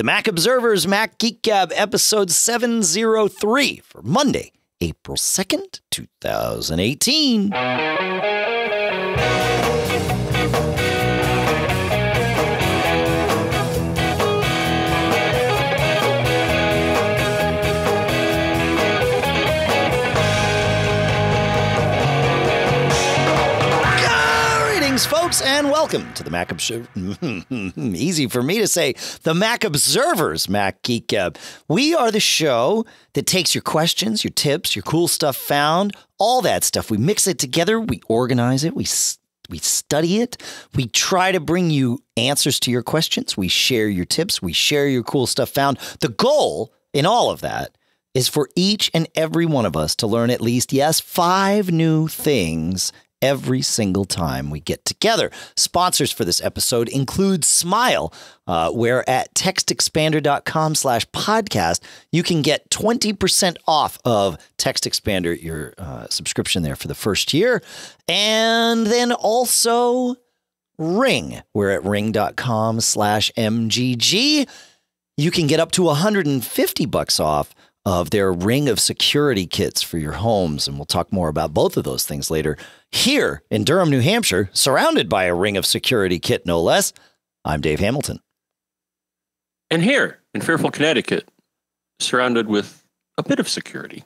the Mac Observers Mac Geek Gab episode 703 for Monday, April 2nd, 2018. Folks, and welcome to the Mac Observer. Easy for me to say, the Mac Observers Mac Geek. We are the show that takes your questions, your tips, your cool stuff found, all that stuff. We mix it together, we organize it, we we study it. We try to bring you answers to your questions. We share your tips. We share your cool stuff found. The goal in all of that is for each and every one of us to learn at least, yes, five new things every single time we get together. Sponsors for this episode include Smile, uh, where at textexpander.com slash podcast, you can get 20% off of Text Expander, your uh, subscription there for the first year. And then also Ring, where at ring.com slash MGG, you can get up to 150 bucks off of their ring of security kits for your homes. And we'll talk more about both of those things later. Here in Durham, New Hampshire, surrounded by a ring of security kit, no less, I'm Dave Hamilton. And here in Fairfield, Connecticut, surrounded with a bit of security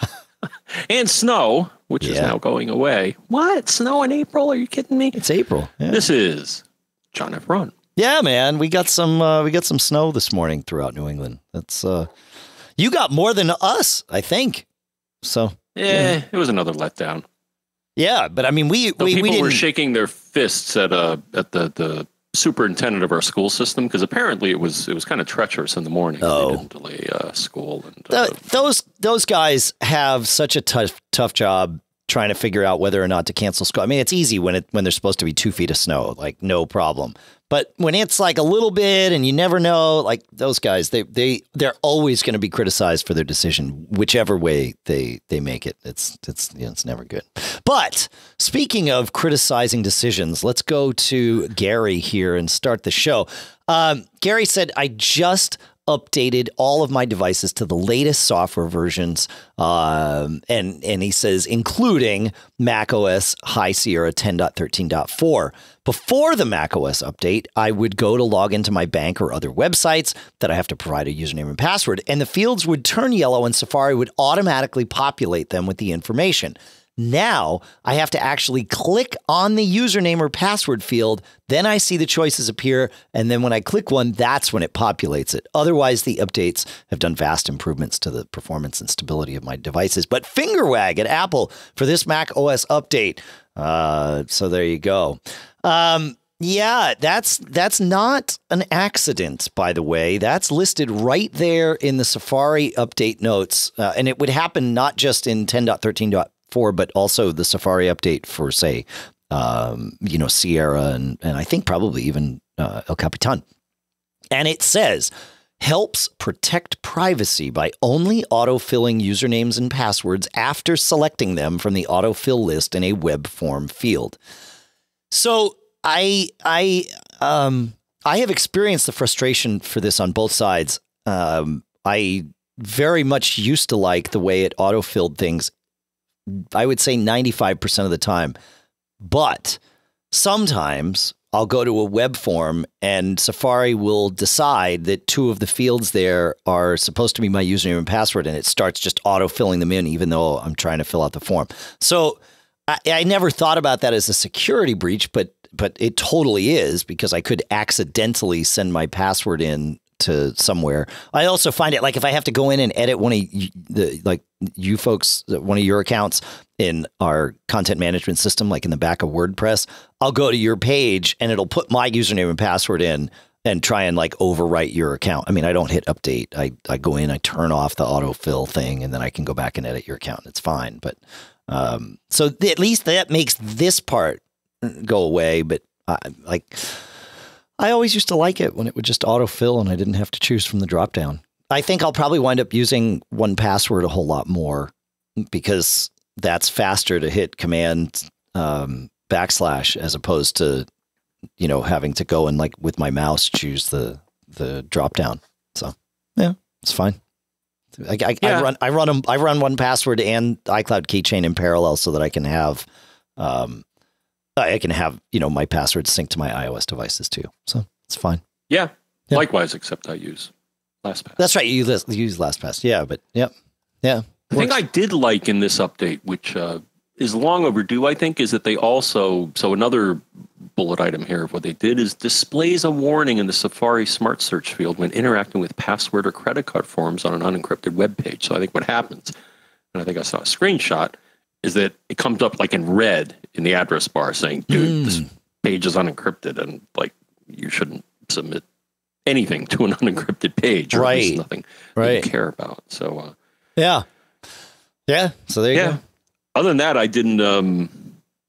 and snow, which is now going away. What? Snow in April? Are you kidding me? It's April. Yeah, This is John F. Braun. yeah man. We got some uh, we got some snow this morning throughout New England. That's uh you got more than us, I think. So yeah, it was another letdown. yeah, but I mean we The we, people we were shaking their fists at uh at the the superintendent of our school system because apparently it was it was kind of treacherous in the morning. Oh. Delay uh, school and uh, Th- those those guys have such a tough tough job trying to figure out whether or not to cancel school. I mean, it's easy when it when there's supposed to be two feet of snow, like no problem. But when it's like a little bit and you never know, like those guys, they they they're always going to be criticized for their decision, whichever way they they make it. It's it's you know, it's never good. But speaking of criticizing decisions, let's go to Gary here and start the show. Um, Gary said, "I just." Updated all of my devices to the latest software versions, um, and and he says including Mac OS High Sierra 10.13.4. Before the Mac OS update, I would go to log into my bank or other websites that I have to provide a username and password, and the fields would turn yellow, and Safari would automatically populate them with the information. Now I have to actually click on the username or password field. Then I see the choices appear. And then when I click one, that's when it populates it. Otherwise, the updates have done vast improvements to the performance and stability of my devices. But finger wag at Apple for this Mac OS update. Uh, so there you go. Um, yeah, that's that's not an accident, by the way. That's listed right there in the Safari update notes, uh, and it would happen not just in 10.13.4, but also the Safari update for, say, um, you know, Sierra and and I think probably even uh, El Capitan. And it says helps protect privacy by only autofilling usernames and passwords after selecting them from the autofill list in a web form field. So I I um I have experienced the frustration for this on both sides. Um, I very much used to like the way it autofilled things. I would say ninety five percent of the time, but sometimes I'll go to a web form and Safari will decide that two of the fields there are supposed to be my username and password, and it starts just autofilling them in, even though I'm trying to fill out the form. So I, I never thought about that as a security breach, but but it totally is because I could accidentally send my password in to somewhere. I also find it like if I have to go in and edit one of the like you folks one of your accounts in our content management system, like in the back of WordPress, I'll go to your page and it'll put my username and password in and try and like overwrite your account. I mean, I don't hit update. I, I go in, I turn off the autofill thing, and then I can go back and edit your account. And It's fine. But um, so at least that makes this part go away. But I, like, I always used to like it when it would just autofill and I didn't have to choose from the drop down. I think I'll probably wind up using 1Password a whole lot more because that's faster to hit command um, backslash as opposed to you know having to go and like with my mouse choose the the drop down. So yeah, it's fine. I, I, Yeah. I run I run I run 1Password and iCloud keychain in parallel so that I can have um I can have you know my passwords synced to my iOS devices too. So it's fine. Yeah. Yeah. Likewise, except I use LastPass. That's right. You use, LastPass. Yeah, but yep. Yeah. The thing I did like in this update, which uh, is long overdue, I think, is that they also so another bullet item here of what they did is displays a warning in the Safari Smart Search field when interacting with password or credit card forms on an unencrypted web page. So I think what happens, and I think I saw a screenshot, is that it comes up like in red in the address bar saying, "Dude, this page is unencrypted," and like you shouldn't submit anything to an unencrypted page, or at Right. nothing that Right. you care about. So. Uh, Yeah. Yeah. So there you yeah. go. Other than that, I didn't. Um,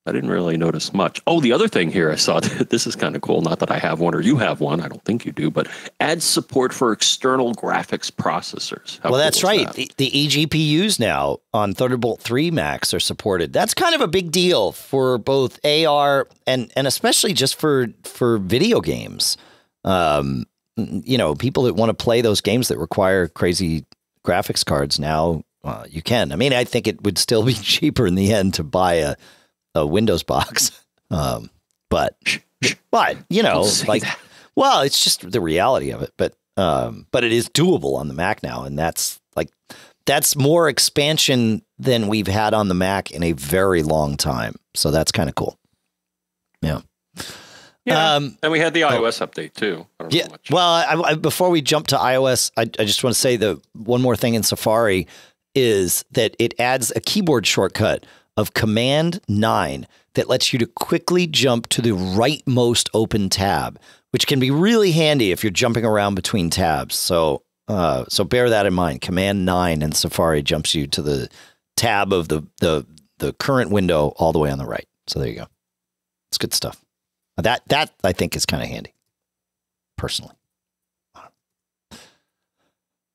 I didn't really notice much. Oh, the other thing here I saw. This is kind of cool. Not that I have one or you have one. I don't think you do. But adds support for external graphics processors. How well, cool that's right. that? The, the eGPUs now on Thunderbolt 3 Macs are supported. That's kind of a big deal for both AR and and especially just for for video games. Um, you know, people that want to play those games that require crazy graphics cards now uh, you can. I mean, I think it would still be cheaper in the end to buy a a Windows box. Um, but but you know, like that. well, it's just the reality of it, but um, but it is doable on the Mac now, and that's like that's more expansion than we've had on the Mac in a very long time. So that's kind of cool. Yeah. Yeah. Um, and we had the iOS update too. Yeah. Well, I, I, before we jump to iOS, I, I just want to say the one more thing in Safari is that it adds a keyboard shortcut of Command Nine that lets you to quickly jump to the rightmost open tab, which can be really handy if you're jumping around between tabs. So, uh, so bear that in mind. Command Nine in Safari jumps you to the tab of the the the current window all the way on the right. So there you go. It's good stuff. That that I think is kind of handy, personally.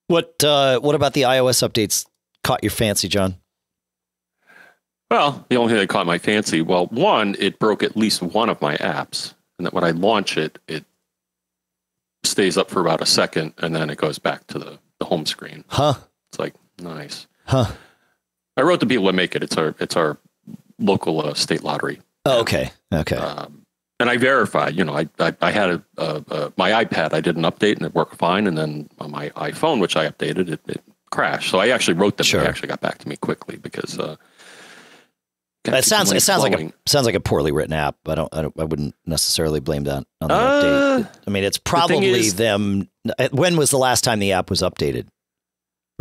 What uh, what about the iOS updates caught your fancy, John? Well, the only thing that caught my fancy, well, one, it broke at least one of my apps, and that when I launch it, it stays up for about a second, and then it goes back to the, the home screen. Huh? It's like nice. Huh? I wrote the people that make it. It's our it's our local uh, state lottery, Oh, okay. Okay. um, and I verified. You know, I I, I had a, a, a my iPad. I did an update and it worked fine, and then on my iPhone, which I updated, it, it crashed. So I actually wrote them. Sure. They actually got back to me quickly because. Uh, It sounds it sounds like a sounds like a poorly written app. I don't I, don't, I wouldn't necessarily blame that on the Uh, update. I mean, it's probably is- them. When was the last time the app was updated?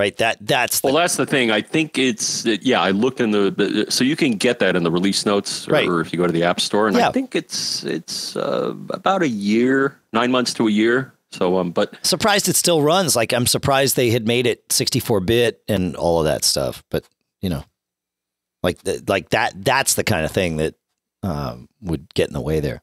Right. That that's the, Well, that's the thing. I think it's yeah. I looked in the- the so you can get that in the release notes, or, Right. or if you go to the App Store, and Yeah. I think it's it's uh, about a year, nine months to a year. So um, but surprised it still runs. Like I'm surprised they had made it 64 bit and all of that stuff. But you know, like th- like that that's the kind of thing that um, would get in the way there.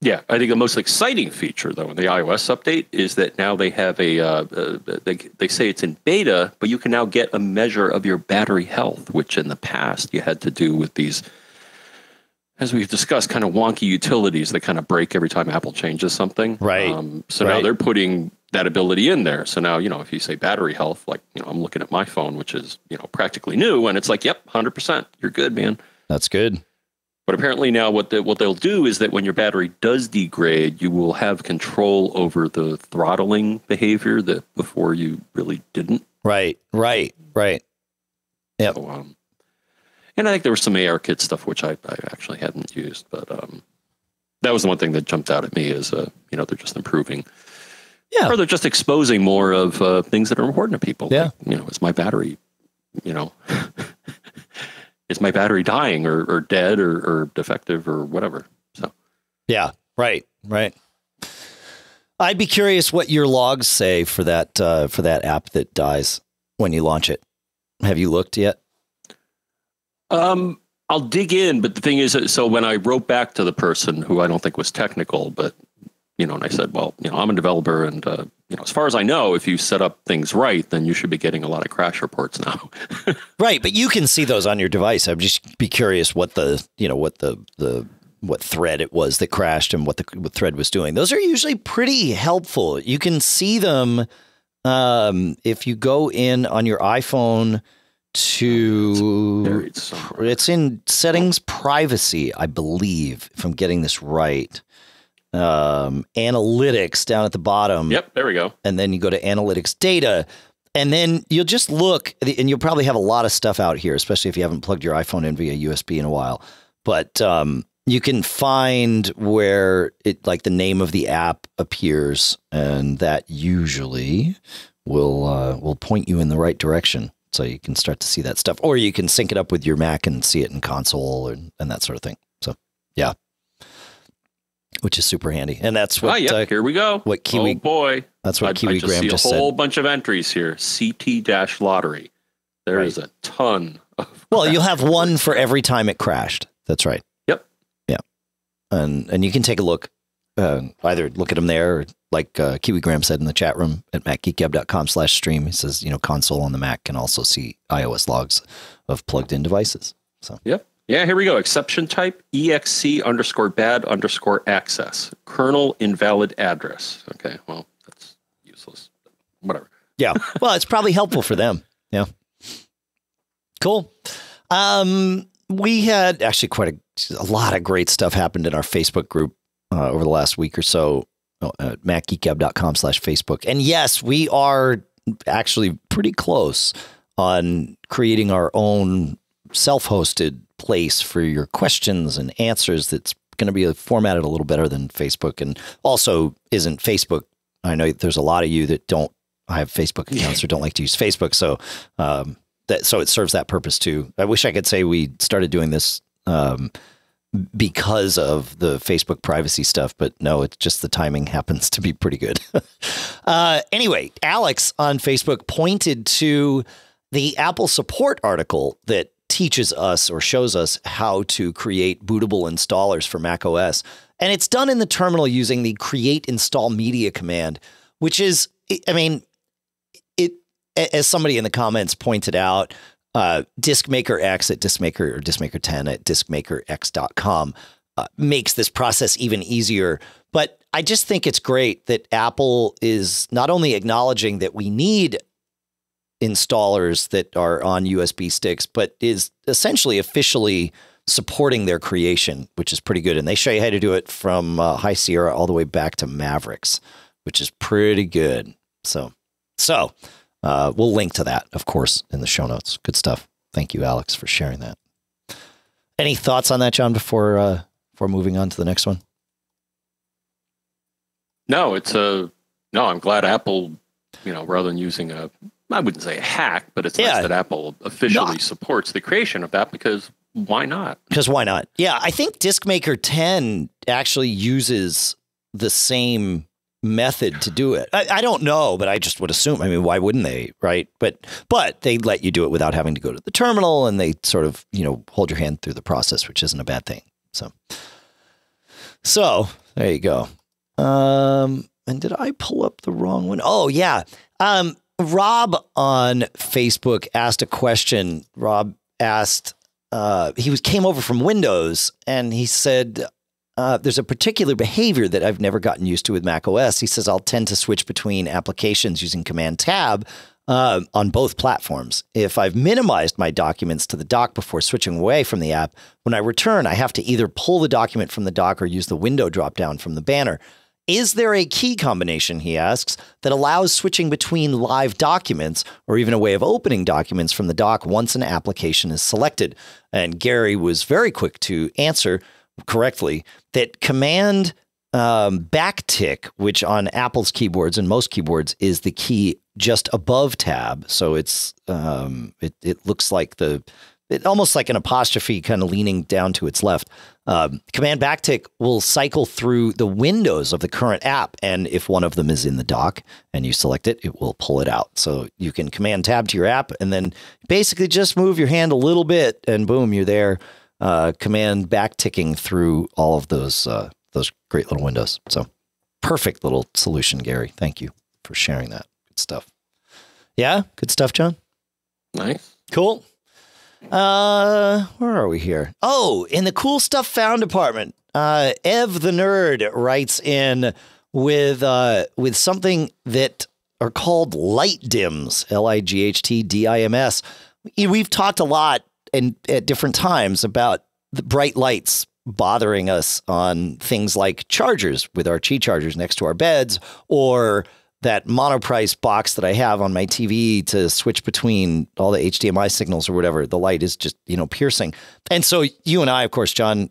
Yeah, I think the most exciting feature though in the iOS update is that now they have a uh, uh, they they say it's in beta, but you can now get a measure of your battery health, which in the past you had to do with these. As we've discussed, kind of wonky utilities that kind of break every time Apple changes something. Right. Um, so now they're putting that ability in there. So now, you know, if you say battery health, like, you know, I'm looking at my phone, which is, you know, practically new, and it's like, yep, 100%, you're good, man. That's good. But apparently now what the, what they'll do is that when your battery does degrade, you will have control over the throttling behavior that before you really didn't. Right. Right. Right. Yeah. So, um, and I think there was some ARKit stuff which I, I actually hadn't used, but um, that was the one thing that jumped out at me is uh, you know they're just improving, Yeah. or they're just exposing more of uh, things that are important to people. Yeah. Like, you know, is my battery, you know, is my battery dying or, or dead or, or defective or whatever? So Yeah. Right. Right. I'd be curious what your logs say for that uh, for that app that dies when you launch it. Have you looked yet? Um, I'll dig in, but the thing is, uh, so when I wrote back to the person who I don't think was technical, but you know, and I said, well, you know, I'm a developer, and uh, you know, as far as I know, if you set up things right, then you should be getting a lot of crash reports now. Right, but you can see those on your device. I'd just be curious what the you know what the the what thread it was that crashed and what the what thread was doing. Those are usually pretty helpful. You can see them um, if you go in on your iPhone to It's, it's in settings privacy, I believe, if I'm getting this right. Um, analytics down at the bottom. yep, there we go. and then you go to analytics data. And then you'll just look and you'll probably have a lot of stuff out here especially if you haven't plugged your iphone in via usb in a while. But um, you can find where it like the name of the app appears and that usually will uh, will point you in the right direction. So you can start to see that stuff or you can sync it up with your mac and see it in console and, and that sort of thing. So yeah which is super handy and that's what ah, yeah, uh, here we go. what Kiwi- Oh boy, that's what I kiwi just graham see just a said whole bunch of entries here. CT dash lottery. There Right. is a ton. Of Well, you'll have one for every time it crashed. That's right. Yep. Yeah. And and you can take a look, uh, either look at them there, or like uh, Kiwi Graham said in the chat room at macgeekgab.com slash stream. He says, you know, console on the Mac can also see iOS logs of plugged in devices. So Yep. Yeah, here we go. Exception type EXC underscore bad underscore access. Kernel invalid address. Okay, well, that's useless. Whatever. yeah. Well, it's probably helpful for them. Yeah. Cool. Um, we had actually quite a, a lot of great stuff happened in our Facebook group uh, over the last week or so uh, at macgeekgab.com slash Facebook. And yes, we are actually pretty close on creating our own self-hosted place for your questions and answers that's going to be formatted a little better than Facebook and also isn't Facebook. I know there's a lot of you that don't have Facebook accounts or don't like to use Facebook. So, um, that, so it serves that purpose too. I wish I could say we started doing this, um, because of the Facebook privacy stuff, but no, it's just the timing happens to be pretty good. uh, anyway, Alex on Facebook pointed to the Apple support article that teaches us or shows us how to create bootable installers for Mac OS. And it's done in the terminal using the create install media command, which is, I mean, it, as somebody in the comments pointed out, uh, Diskmaker X at Diskmaker or Diskmaker 10 at diskmakerx.com uh, makes this process even easier. But I just think it's great that Apple is not only acknowledging that we need installers that are on USB sticks, but is essentially officially supporting their creation, which is pretty good. And they show you how to do it from uh, High Sierra all the way back to Mavericks, which is pretty good. So, so uh, we'll link to that, of course, in the show notes. Good stuff. Thank you, Alex, for sharing that. Any thoughts on that, John? Before uh, before moving on to the next one. No, it's a no. I'm glad Apple, you know, rather than using a, I wouldn't say a hack, but it's Yeah. nice that Apple officially No. supports the creation of that because why not? Because why not? Yeah, I think Diskmaker 10 actually uses the same method to do it. I, I don't know, but I just would assume. I mean, why wouldn't they, right? But but they let you do it without having to go to the terminal, and they sort of you know hold your hand through the process, which isn't a bad thing. So so there you go. Um, and did I pull up the wrong one? Oh yeah. Um, Rob on Facebook asked a question. Rob asked uh, he was came over from Windows and he said uh, there's a particular behavior that I've never gotten used to with Mac OS. He says I'll tend to switch between applications using Command Tab uh, on both platforms. If I've minimized my documents to the dock before switching away from the app, when I return, I have to either pull the document from the dock or use the window drop down from the banner. Is there a key combination, he asks, that allows switching between live documents or even a way of opening documents from the dock once an application is selected? And Gary was very quick to answer correctly that command um, backtick, which on Apple's keyboards and most keyboards is the key just above tab. So it's um, it, it looks like the it, almost like an apostrophe kind of leaning down to its left. Um, command backtick will cycle through the windows of the current app, and if one of them is in the dock and you select it, it will pull it out. So you can command tab to your app, and then basically just move your hand a little bit, and boom, you're there. Uh, command backticking through all of those uh, those great little windows. So perfect little solution, Gary. Thank you for sharing that. Good stuff. Yeah, good stuff, John. Nice. Cool. Uh, where are we here? Oh, in the cool stuff found department. Uh, Ev the nerd writes in with uh, with something that are called light dims. L i g h t d i m s. We've talked a lot and at different times about the bright lights bothering us on things like chargers with our Qi chargers next to our beds or that monoprice box that I have on my TV to switch between all the HDMI signals or whatever. The light is just, you know, piercing. And so you and I, of course, John,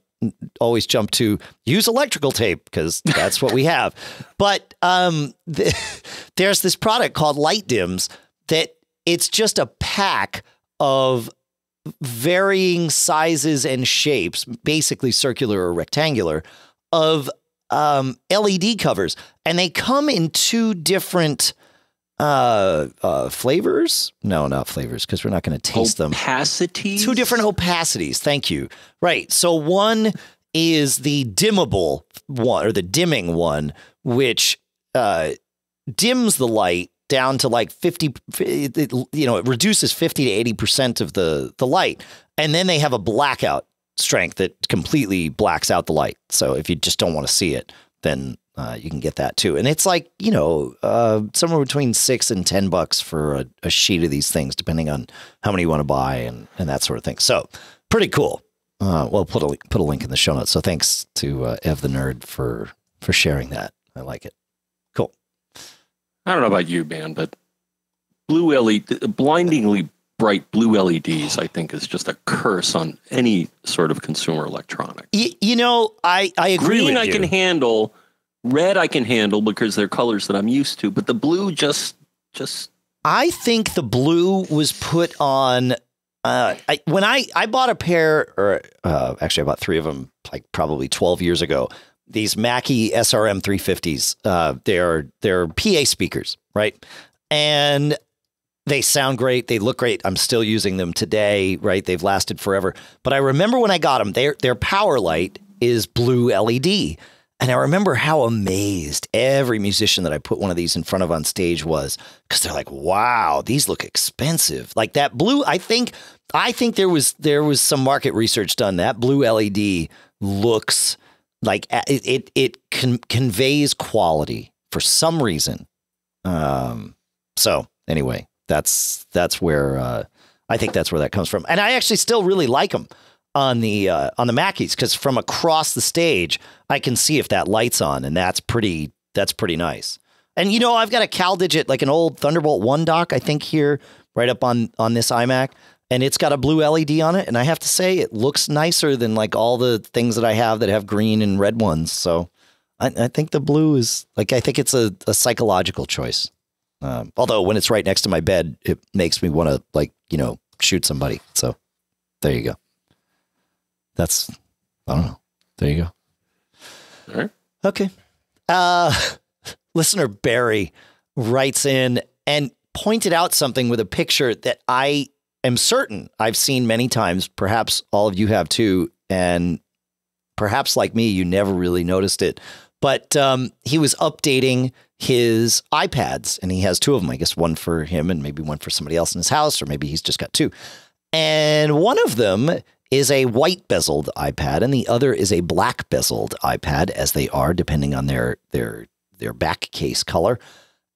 always jump to use electrical tape because that's what we have. But um, the, there's this product called Light Dims that it's just a pack of varying sizes and shapes, basically circular or rectangular, of um, LED covers, and they come in two different uh, uh, flavors. No, not flavors, because we're not going to taste them. Opacities. Two different opacities. Thank you. Right. So one is the dimmable one or the dimming one, which uh, dims the light down to like 50 you know it reduces 50 to 80% of the the light and then they have a blackout strength that completely blacks out the light. So if you just don't want to see it then uh, you can get that too. And it's like you know uh, somewhere between six and ten bucks for a, a, sheet of these things depending on how many you want to buy and and that sort of thing. So pretty cool. Uh, well put a put a link in the show notes. So thanks to uh, ev the nerd for for sharing that. I like it. Cool. I don't know about you, man, but blue LED, blindingly bright blue LEDs, I think, is just a curse on any sort of consumer electronics. You, you know, I, I agree. Green, I you. can handle. Red, I can handle because they're colors that I'm used to. But the blue, just, just. I think the blue was put on. Uh, I, when I I bought a pair, or uh, actually, I bought three of them, like probably 12 years ago these Mackie SRM 350s. Uh, they're they're PA speakers, right? And they sound great. They look great. I'm still using them today, right? They've lasted forever. But I remember when I got them, their their power light is blue LED. And I remember how amazed every musician that I put one of these in front of on stage was because they're like, "Wow, these look expensive." Like that blue, I think I think there was there was some market research done. That blue LED looks like it it, it con- conveys quality for some reason. Um, so anyway, that's that's where uh, I think that's where that comes from, and I actually still really like them on the uh, on the Mackies because from across the stage I can see if that light's on, and that's pretty that's pretty nice. And you know I've got a CalDigit like an old Thunderbolt one dock I think here right up on on this iMac and it's got a blue LED on it. And I have to say, it looks nicer than like all the things that I have that have green and red ones. So I, I think the blue is like, I think it's a, a psychological choice. Um, although when it's right next to my bed, it makes me want to like, you know, shoot somebody. So there you go. That's, I don't know. There you go. All right. Okay. Uh, listener Barry writes in and pointed out something with a picture that I am certain I've seen many times. Perhaps all of you have too. And perhaps like me, you never really noticed it. But um, he was updating his iPads, and he has two of them. I guess one for him and maybe one for somebody else in his house, or maybe he's just got two. And one of them is a white bezeled iPad, and the other is a black bezeled iPad, as they are depending on their their their back case color.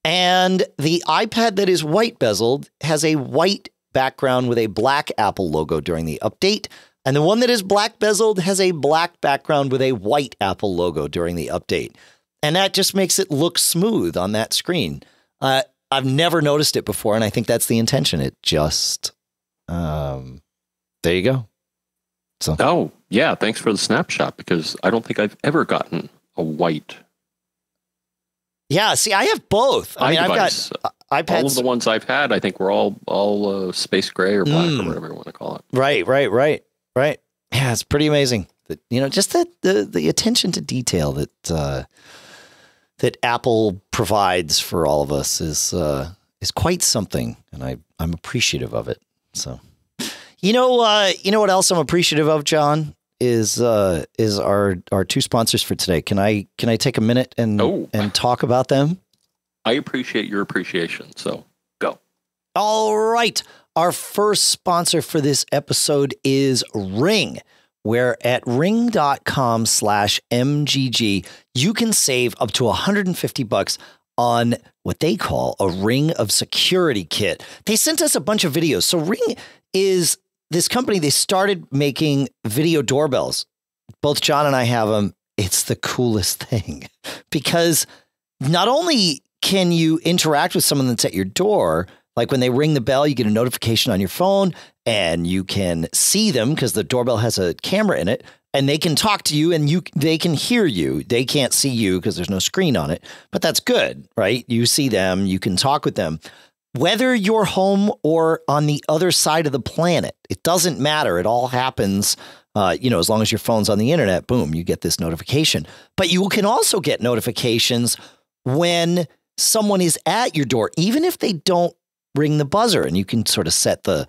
And the iPad that is white bezeled has a white background with a black Apple logo during the update. And the one that is black bezeled has a black background with a white Apple logo during the update. And that just makes it look smooth on that screen. Uh, I've never noticed it before, and I think that's the intention. It just, um, there you go. So, oh yeah, thanks for the snapshot because I don't think I've ever gotten a white. Yeah, see, I have both. I mean, I've got iPads. All of the ones I've had, I think, were all all uh, space gray or black mm. or whatever you want to call it. Right, right, right, right. Yeah, it's pretty amazing. That you know, just the the, the attention to detail that uh, that Apple provides for all of us is uh, is quite something, and I I'm appreciative of it. So, you know, uh, you know what else I'm appreciative of, John, is uh, is our our two sponsors for today. Can I can I take a minute and oh. and talk about them? I appreciate your appreciation. So go. All right. Our first sponsor for this episode is Ring. where at ring.com slash MGG, you can save up to 150 bucks on what they call a ring of security kit. They sent us a bunch of videos. So Ring is this company, they started making video doorbells. Both John and I have them. It's the coolest thing because not only can you interact with someone that's at your door, like when they ring the bell, you get a notification on your phone and you can see them because the doorbell has a camera in it and they can talk to you and you they can hear you. They can't see you because there's no screen on it, but that's good, right? You see them, you can talk with them. Whether you're home or on the other side of the planet, it doesn't matter. It all happens uh, you know, as long as your phone's on the internet, boom, you get this notification. But you can also get notifications when someone is at your door, even if they don't ring the buzzer, and you can sort of set the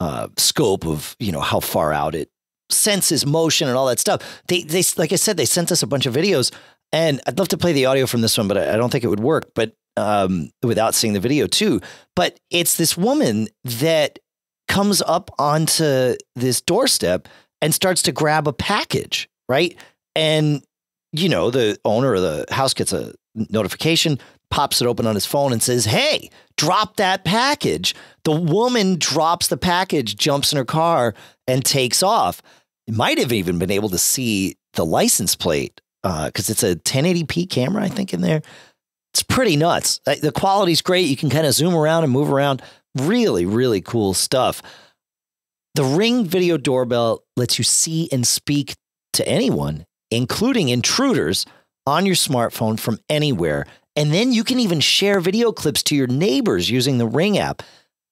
uh, scope of you know how far out it senses motion and all that stuff. They they like I said, they sent us a bunch of videos, and I'd love to play the audio from this one, but I, I don't think it would work. But um, without seeing the video too, but it's this woman that comes up onto this doorstep and starts to grab a package, right? And you know, the owner of the house gets a notification, pops it open on his phone and says, Hey, drop that package. The woman drops the package, jumps in her car, and takes off. You might have even been able to see the license plate because uh, it's a 1080p camera, I think, in there. It's pretty nuts. The quality's great. You can kind of zoom around and move around. Really, really cool stuff. The Ring video doorbell lets you see and speak to anyone, including intruders, on your smartphone from anywhere. And then you can even share video clips to your neighbors using the Ring app.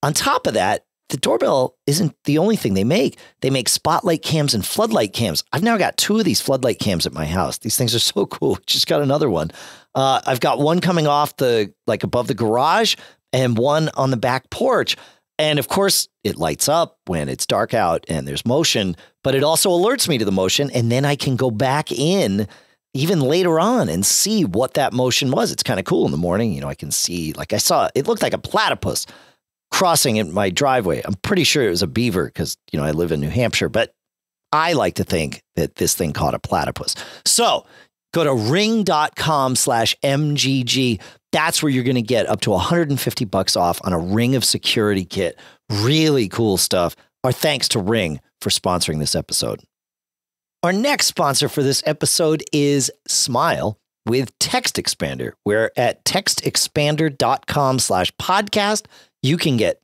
On top of that, the doorbell isn't the only thing they make. They make spotlight cams and floodlight cams. I've now got two of these floodlight cams at my house. These things are so cool. Just got another one. Uh, I've got one coming off the like above the garage and one on the back porch. And of course, it lights up when it's dark out and there's motion, but it also alerts me to the motion. And then I can go back in even later on and see what that motion was. It's kind of cool in the morning. You know, I can see, like I saw, it looked like a platypus crossing in my driveway. I'm pretty sure it was a beaver because, you know, I live in New Hampshire, but I like to think that this thing caught a platypus. So go to ring.com slash MGG. That's where you're going to get up to 150 bucks off on a Ring of Security kit. Really cool stuff. Our thanks to Ring for sponsoring this episode. Our next sponsor for this episode is Smile with Text Expander, where at textexpander.com slash podcast, you can get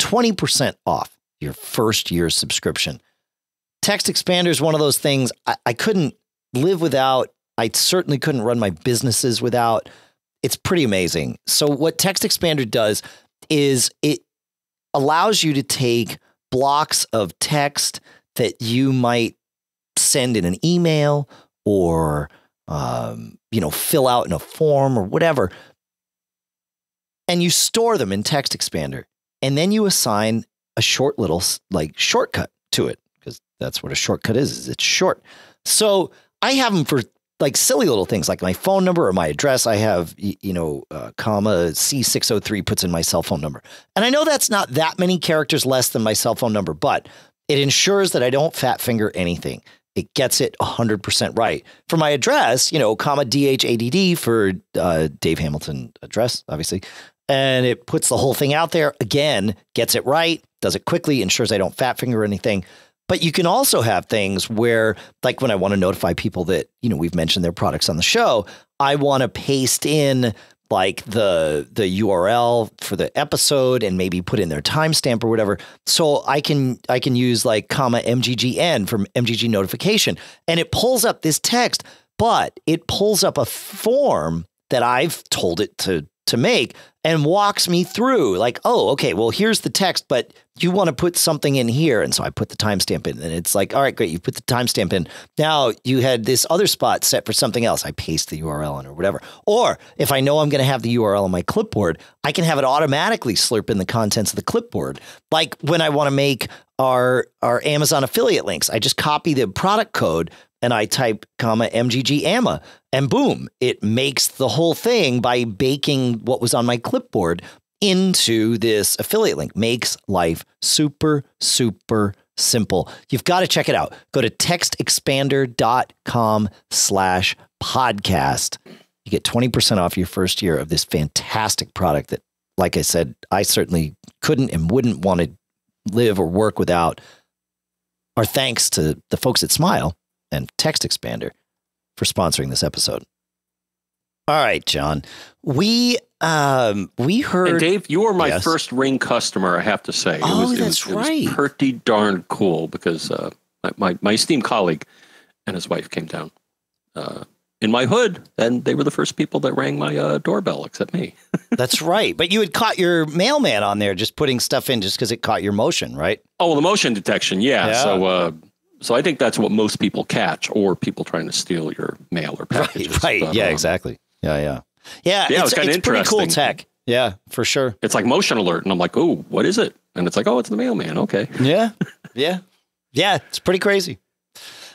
20% off your first year subscription. Text Expander is one of those things I, I couldn't live without. I certainly couldn't run my businesses without. It's pretty amazing. So, what Text Expander does is it allows you to take blocks of text that you might send in an email or um, you know fill out in a form or whatever. And you store them in text expander. And then you assign a short little like shortcut to it because that's what a shortcut is, is it's short. So i have them for like silly little things like my phone number or my address. I have you know uh, comma c603 puts in my cell phone number. And i know that's not that many characters less than my cell phone number but it ensures that i don't fat finger anything it gets it 100% right. For my address, you know, comma DHADD for uh, Dave Hamilton address, obviously. And it puts the whole thing out there again, gets it right, does it quickly, ensures I don't fat finger anything. But you can also have things where, like when I want to notify people that, you know, we've mentioned their products on the show, I want to paste in like the the URL for the episode and maybe put in their timestamp or whatever. So I can I can use like comma MGGN from MGG notification and it pulls up this text, but it pulls up a form that I've told it to to make and walks me through like, oh, okay, well, here's the text, but you want to put something in here. And so I put the timestamp in and it's like, all right, great. You put the timestamp in. Now you had this other spot set for something else. I paste the URL in or whatever. Or if I know I'm going to have the URL on my clipboard, I can have it automatically slurp in the contents of the clipboard. Like when I want to make our, our Amazon affiliate links, I just copy the product code and I type comma MGG AMA and boom, it makes the whole thing by baking what was on my clipboard into this affiliate link. Makes life super, super simple. You've got to check it out. Go to textexpander.com slash podcast. You get 20% off your first year of this fantastic product that, like I said, I certainly couldn't and wouldn't want to live or work without. Our thanks to the folks at Smile and Text Expander for sponsoring this episode. All right, John. We um we heard And Dave, you were my Yes. first ring customer, I have to say. Oh, it was, that's was, right. Pretty darn cool because uh, my, my, my esteemed colleague and his wife came down uh, in my hood, and they were the first people that rang my uh, doorbell, except me. that's right. But you had caught your mailman on there just putting stuff in just because it caught your motion, right? Oh, well, the motion detection, yeah. Yeah. So, uh, so I think that's what most people catch, or people trying to steal your mail or packages. Right, right. But, yeah, um, exactly. Yeah, yeah. Yeah, Yeah, it it's, was kinda it's pretty cool tech. Yeah, for sure. It's like motion alert, and I'm like, oh, what is it? And it's like, oh, it's the mailman. Okay. Yeah, yeah, yeah. It's pretty crazy.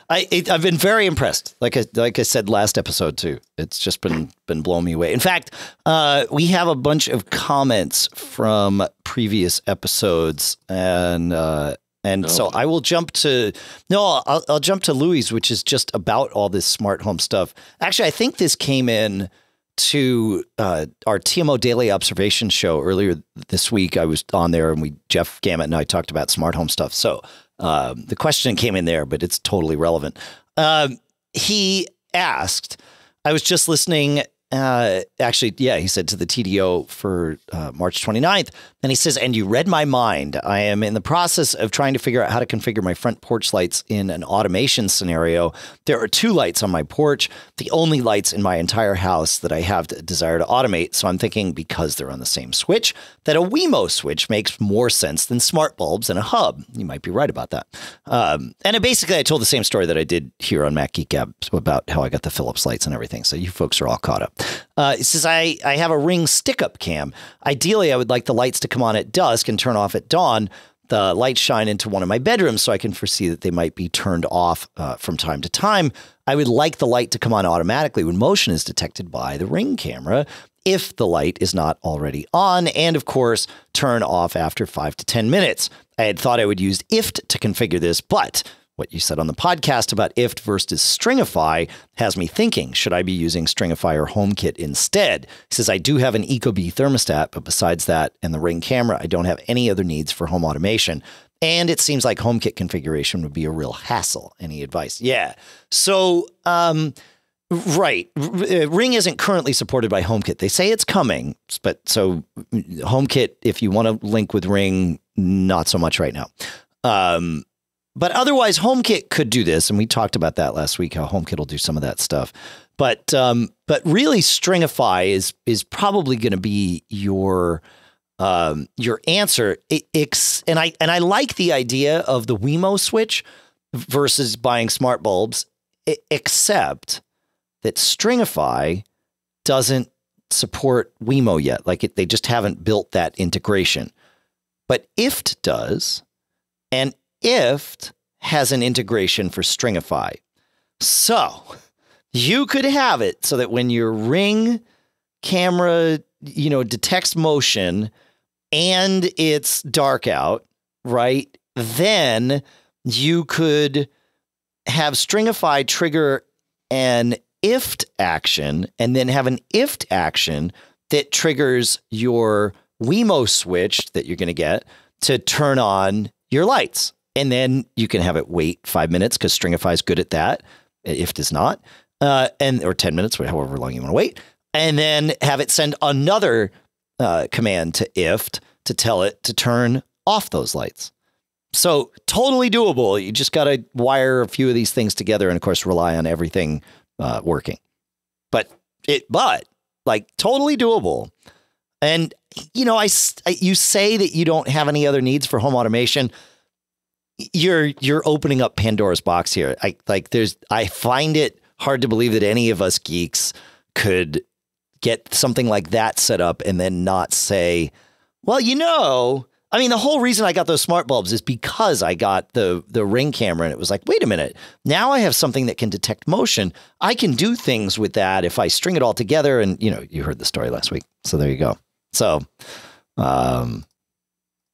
I it, I've been very impressed. Like I like I said last episode too. It's just been been blowing me away. In fact, uh, we have a bunch of comments from previous episodes, and uh, and so Oh. I will jump to no, I'll, I'll jump to Louis, which is just about all this smart home stuff. Actually, I think this came in to uh, our TMO Daily Observation show earlier this week. I was on there, and we Jeff Gamet and I talked about smart home stuff. So um, the question came in there, but it's totally relevant. Um, he asked, I was just listening. Uh, actually, yeah, he said to the TDO for uh, March 29th. And he says, and you read my mind. I am in the process of trying to figure out how to configure my front porch lights in an automation scenario. There are two lights on my porch, the only lights in my entire house that I have the desire to automate. So I'm thinking because they're on the same switch, that a Wemo switch makes more sense than smart bulbs and a hub. You might be right about that. Um, and it basically, I told the same story that I did here on Mac Geek Gab about how I got the Philips lights and everything. So you folks are all caught up. Uh, it says, I, I have a ring stick up cam. Ideally, I would like the lights to come on at dusk and turn off at dawn. The lights shine into one of my bedrooms so I can foresee that they might be turned off uh, from time to time. I would like the light to come on automatically when motion is detected by the ring camera if the light is not already on, and of course, turn off after five to 10 minutes. I had thought I would use IFT to configure this, but what you said on the podcast about IFT versus Stringify has me thinking, should I be using Stringify or HomeKit instead? He says, I do have an Ecobee thermostat, but besides that and the Ring camera, I don't have any other needs for home automation. And it seems like HomeKit configuration would be a real hassle. Any advice? Yeah. So, um, Right. Uh, Ring isn't currently supported by HomeKit. They say it's coming, but so HomeKit, if you want to link with Ring, not so much right now. Um, but otherwise, HomeKit could do this, and we talked about that last week. How HomeKit will do some of that stuff. But um, but really, Stringify is is probably going to be your um, your answer. It, it's and I and I like the idea of the Wemo switch versus buying smart bulbs, except that Stringify doesn't support Wemo yet. Like it, they just haven't built that integration. But IFT does, and IFT has an integration for Stringify. So you could have it so that when your ring camera, you know, detects motion and it's dark out, right? Then you could have Stringify trigger an IFT action and then have an IFT action that triggers your Wemo switch that you're going to get to turn on your lights. And then you can have it wait five minutes because Stringify is good at that. if is not. Uh, and or 10 minutes, however long you want to wait. And then have it send another uh, command to IFT to tell it to turn off those lights. So totally doable. You just got to wire a few of these things together, and of course, rely on everything uh, working. But it, but like totally doable. And you know, I you say that you don't have any other needs for home automation. You're you're opening up Pandora's box here. I like there's I find it hard to believe that any of us geeks could get something like that set up and then not say, well, you know, I mean, the whole reason I got those smart bulbs is because I got the the ring camera, and it was like, wait a minute, now I have something that can detect motion. I can do things with that if I string it all together. And you know, you heard the story last week, so there you go. So, um,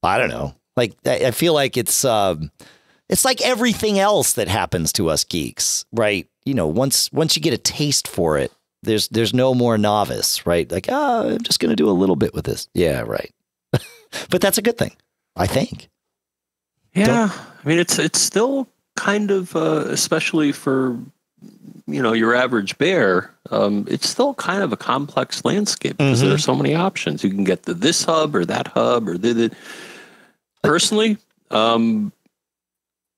I don't know. Like, I feel like it's um, it's like everything else that happens to us geeks, right? You know, once once you get a taste for it, there's there's no more novice, right? Like, oh, I'm just going to do a little bit with this. Yeah, right. but that's a good thing, I think. Yeah, Don't, I mean, it's it's still kind of, uh, especially for you know your average bear, um, it's still kind of a complex landscape because mm-hmm. there are so many options. You can get the this hub or that hub or the. the personally, um,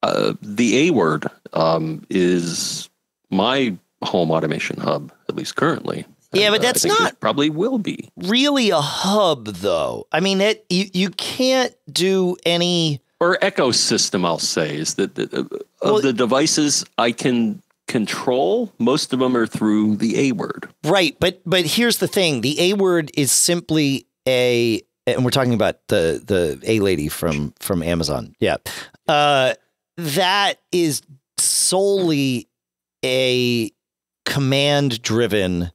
uh, the A word um, is my home automation hub, at least currently. Yeah, and, but uh, that's uh, not probably will be really a hub, though. I mean, it you you can't do any or ecosystem. I'll say is that the, uh, of the devices I can control. Most of them are through the A word. Right, but but here's the thing: the A word is simply a, and we're talking about the the A lady from from Amazon. Yeah, uh, that is solely a command driven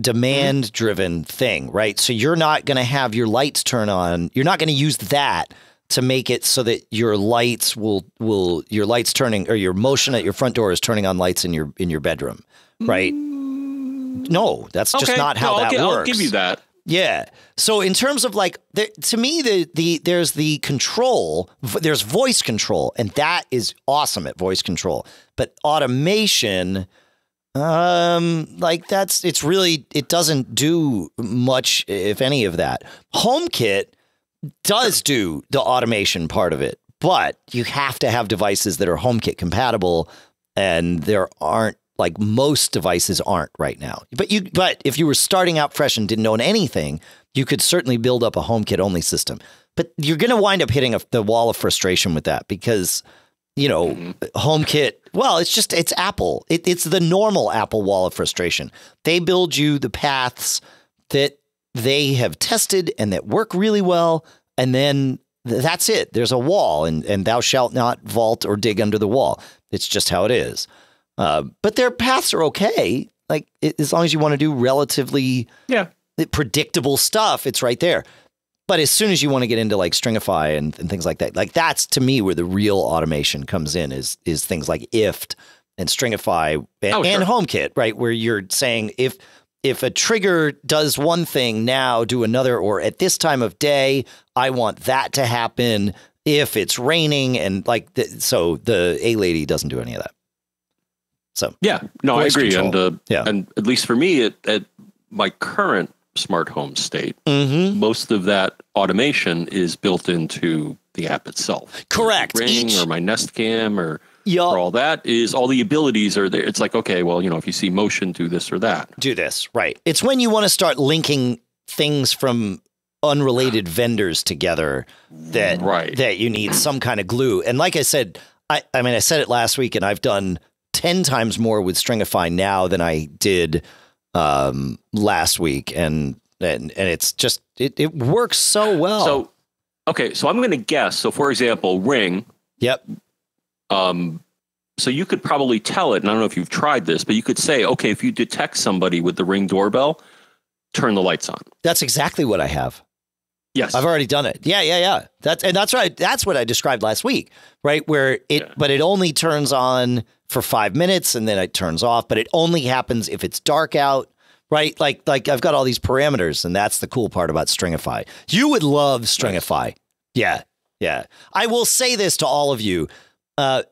demand driven thing, right? So you're not going to have your lights turn on. You're not going to use that to make it so that your lights will will your lights turning or your motion at your front door is turning on lights in your in your bedroom, right? Mm. No, that's just not how no, that works. I'll give you that. Yeah. So in terms of like, there, to me, the the there's the control. There's voice control, and that is awesome at voice control. But automation, um, like that's it's really it doesn't do much, if any of that. HomeKit does do the automation part of it, but you have to have devices that are HomeKit compatible, and there aren't like most devices aren't right now. But you but if you were starting out fresh and didn't own anything, you could certainly build up a HomeKit only system. But you're going to wind up hitting a, the wall of frustration with that because you know, mm-hmm. HomeKit. Well, it's just it's Apple. It, it's the normal Apple wall of frustration. They build you the paths that they have tested and that work really well, and then that's it. There's a wall, and and thou shalt not vault or dig under the wall. It's just how it is. Uh, but their paths are okay. Like it, as long as you want to do relatively yeah predictable stuff, it's right there. But as soon as you want to get into like Stringify and, and things like that, like that's to me where the real automation comes in is is things like IFTTT and Stringify and, oh, sure. and HomeKit, right? Where you're saying if if a trigger does one thing now, do another, or at this time of day, I want that to happen. If it's raining and like the, so, the A lady doesn't do any of that. So yeah, no, I agree, control. and uh, yeah, and at least for me, at, at my current smart home state. Mm-hmm. Most of that automation is built into the app itself. Correct. Ring Each... or my Nest Cam or, yep. all that is all the abilities are there. It's like, okay, well, you know, if you see motion, do this or that. Do this. Right. It's when you want to start linking things from unrelated vendors together that right. that you need some kind of glue. And like I said, I, I mean I said it last week and I've done 10 times more with Stringify now than I did um, last week, and and and it's just it, it works so well. So okay, so I'm going to guess. So for example, Ring. Yep. Um, so you could probably tell it, and I don't know if you've tried this, but you could say, okay, if you detect somebody with the Ring doorbell, turn the lights on. That's exactly what I have. Yes. I've already done it. Yeah, yeah, yeah. That's and that's right. That's what I described last week, right? Where it yeah. but it only turns on for 5 minutes and then it turns off, but it only happens if it's dark out, right? Like like I've got all these parameters and that's the cool part about Stringify. You would love Stringify. Yeah. Yeah. I will say this to all of you. Uh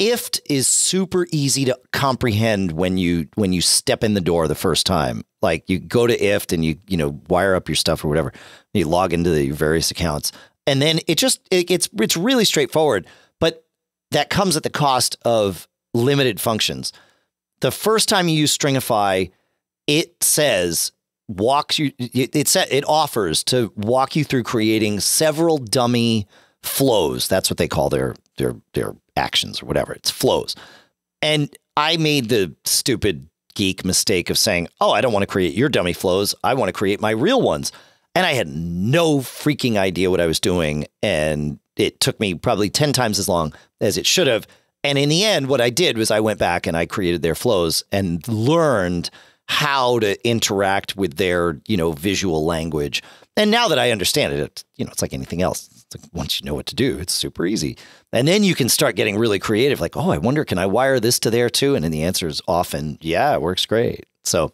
IFTTT is super easy to comprehend when you when you step in the door the first time. Like you go to IFT and you you know wire up your stuff or whatever. You log into the various accounts, and then it just it, it's it's really straightforward. But that comes at the cost of limited functions. The first time you use Stringify, it says walks you it it, it offers to walk you through creating several dummy flows. That's what they call their their their actions or whatever. It's flows. And I made the stupid geek mistake of saying, "Oh, I don't want to create your dummy flows. I want to create my real ones." And I had no freaking idea what I was doing, and it took me probably 10 times as long as it should have. And in the end, what I did was I went back and I created their flows and learned how to interact with their, you know, visual language And now that I understand it, you know, it's like anything else. Like once you know what to do, it's super easy. And then you can start getting really creative. Like, oh, I wonder, can I wire this to there too? And then the answer is often, yeah, it works great. So,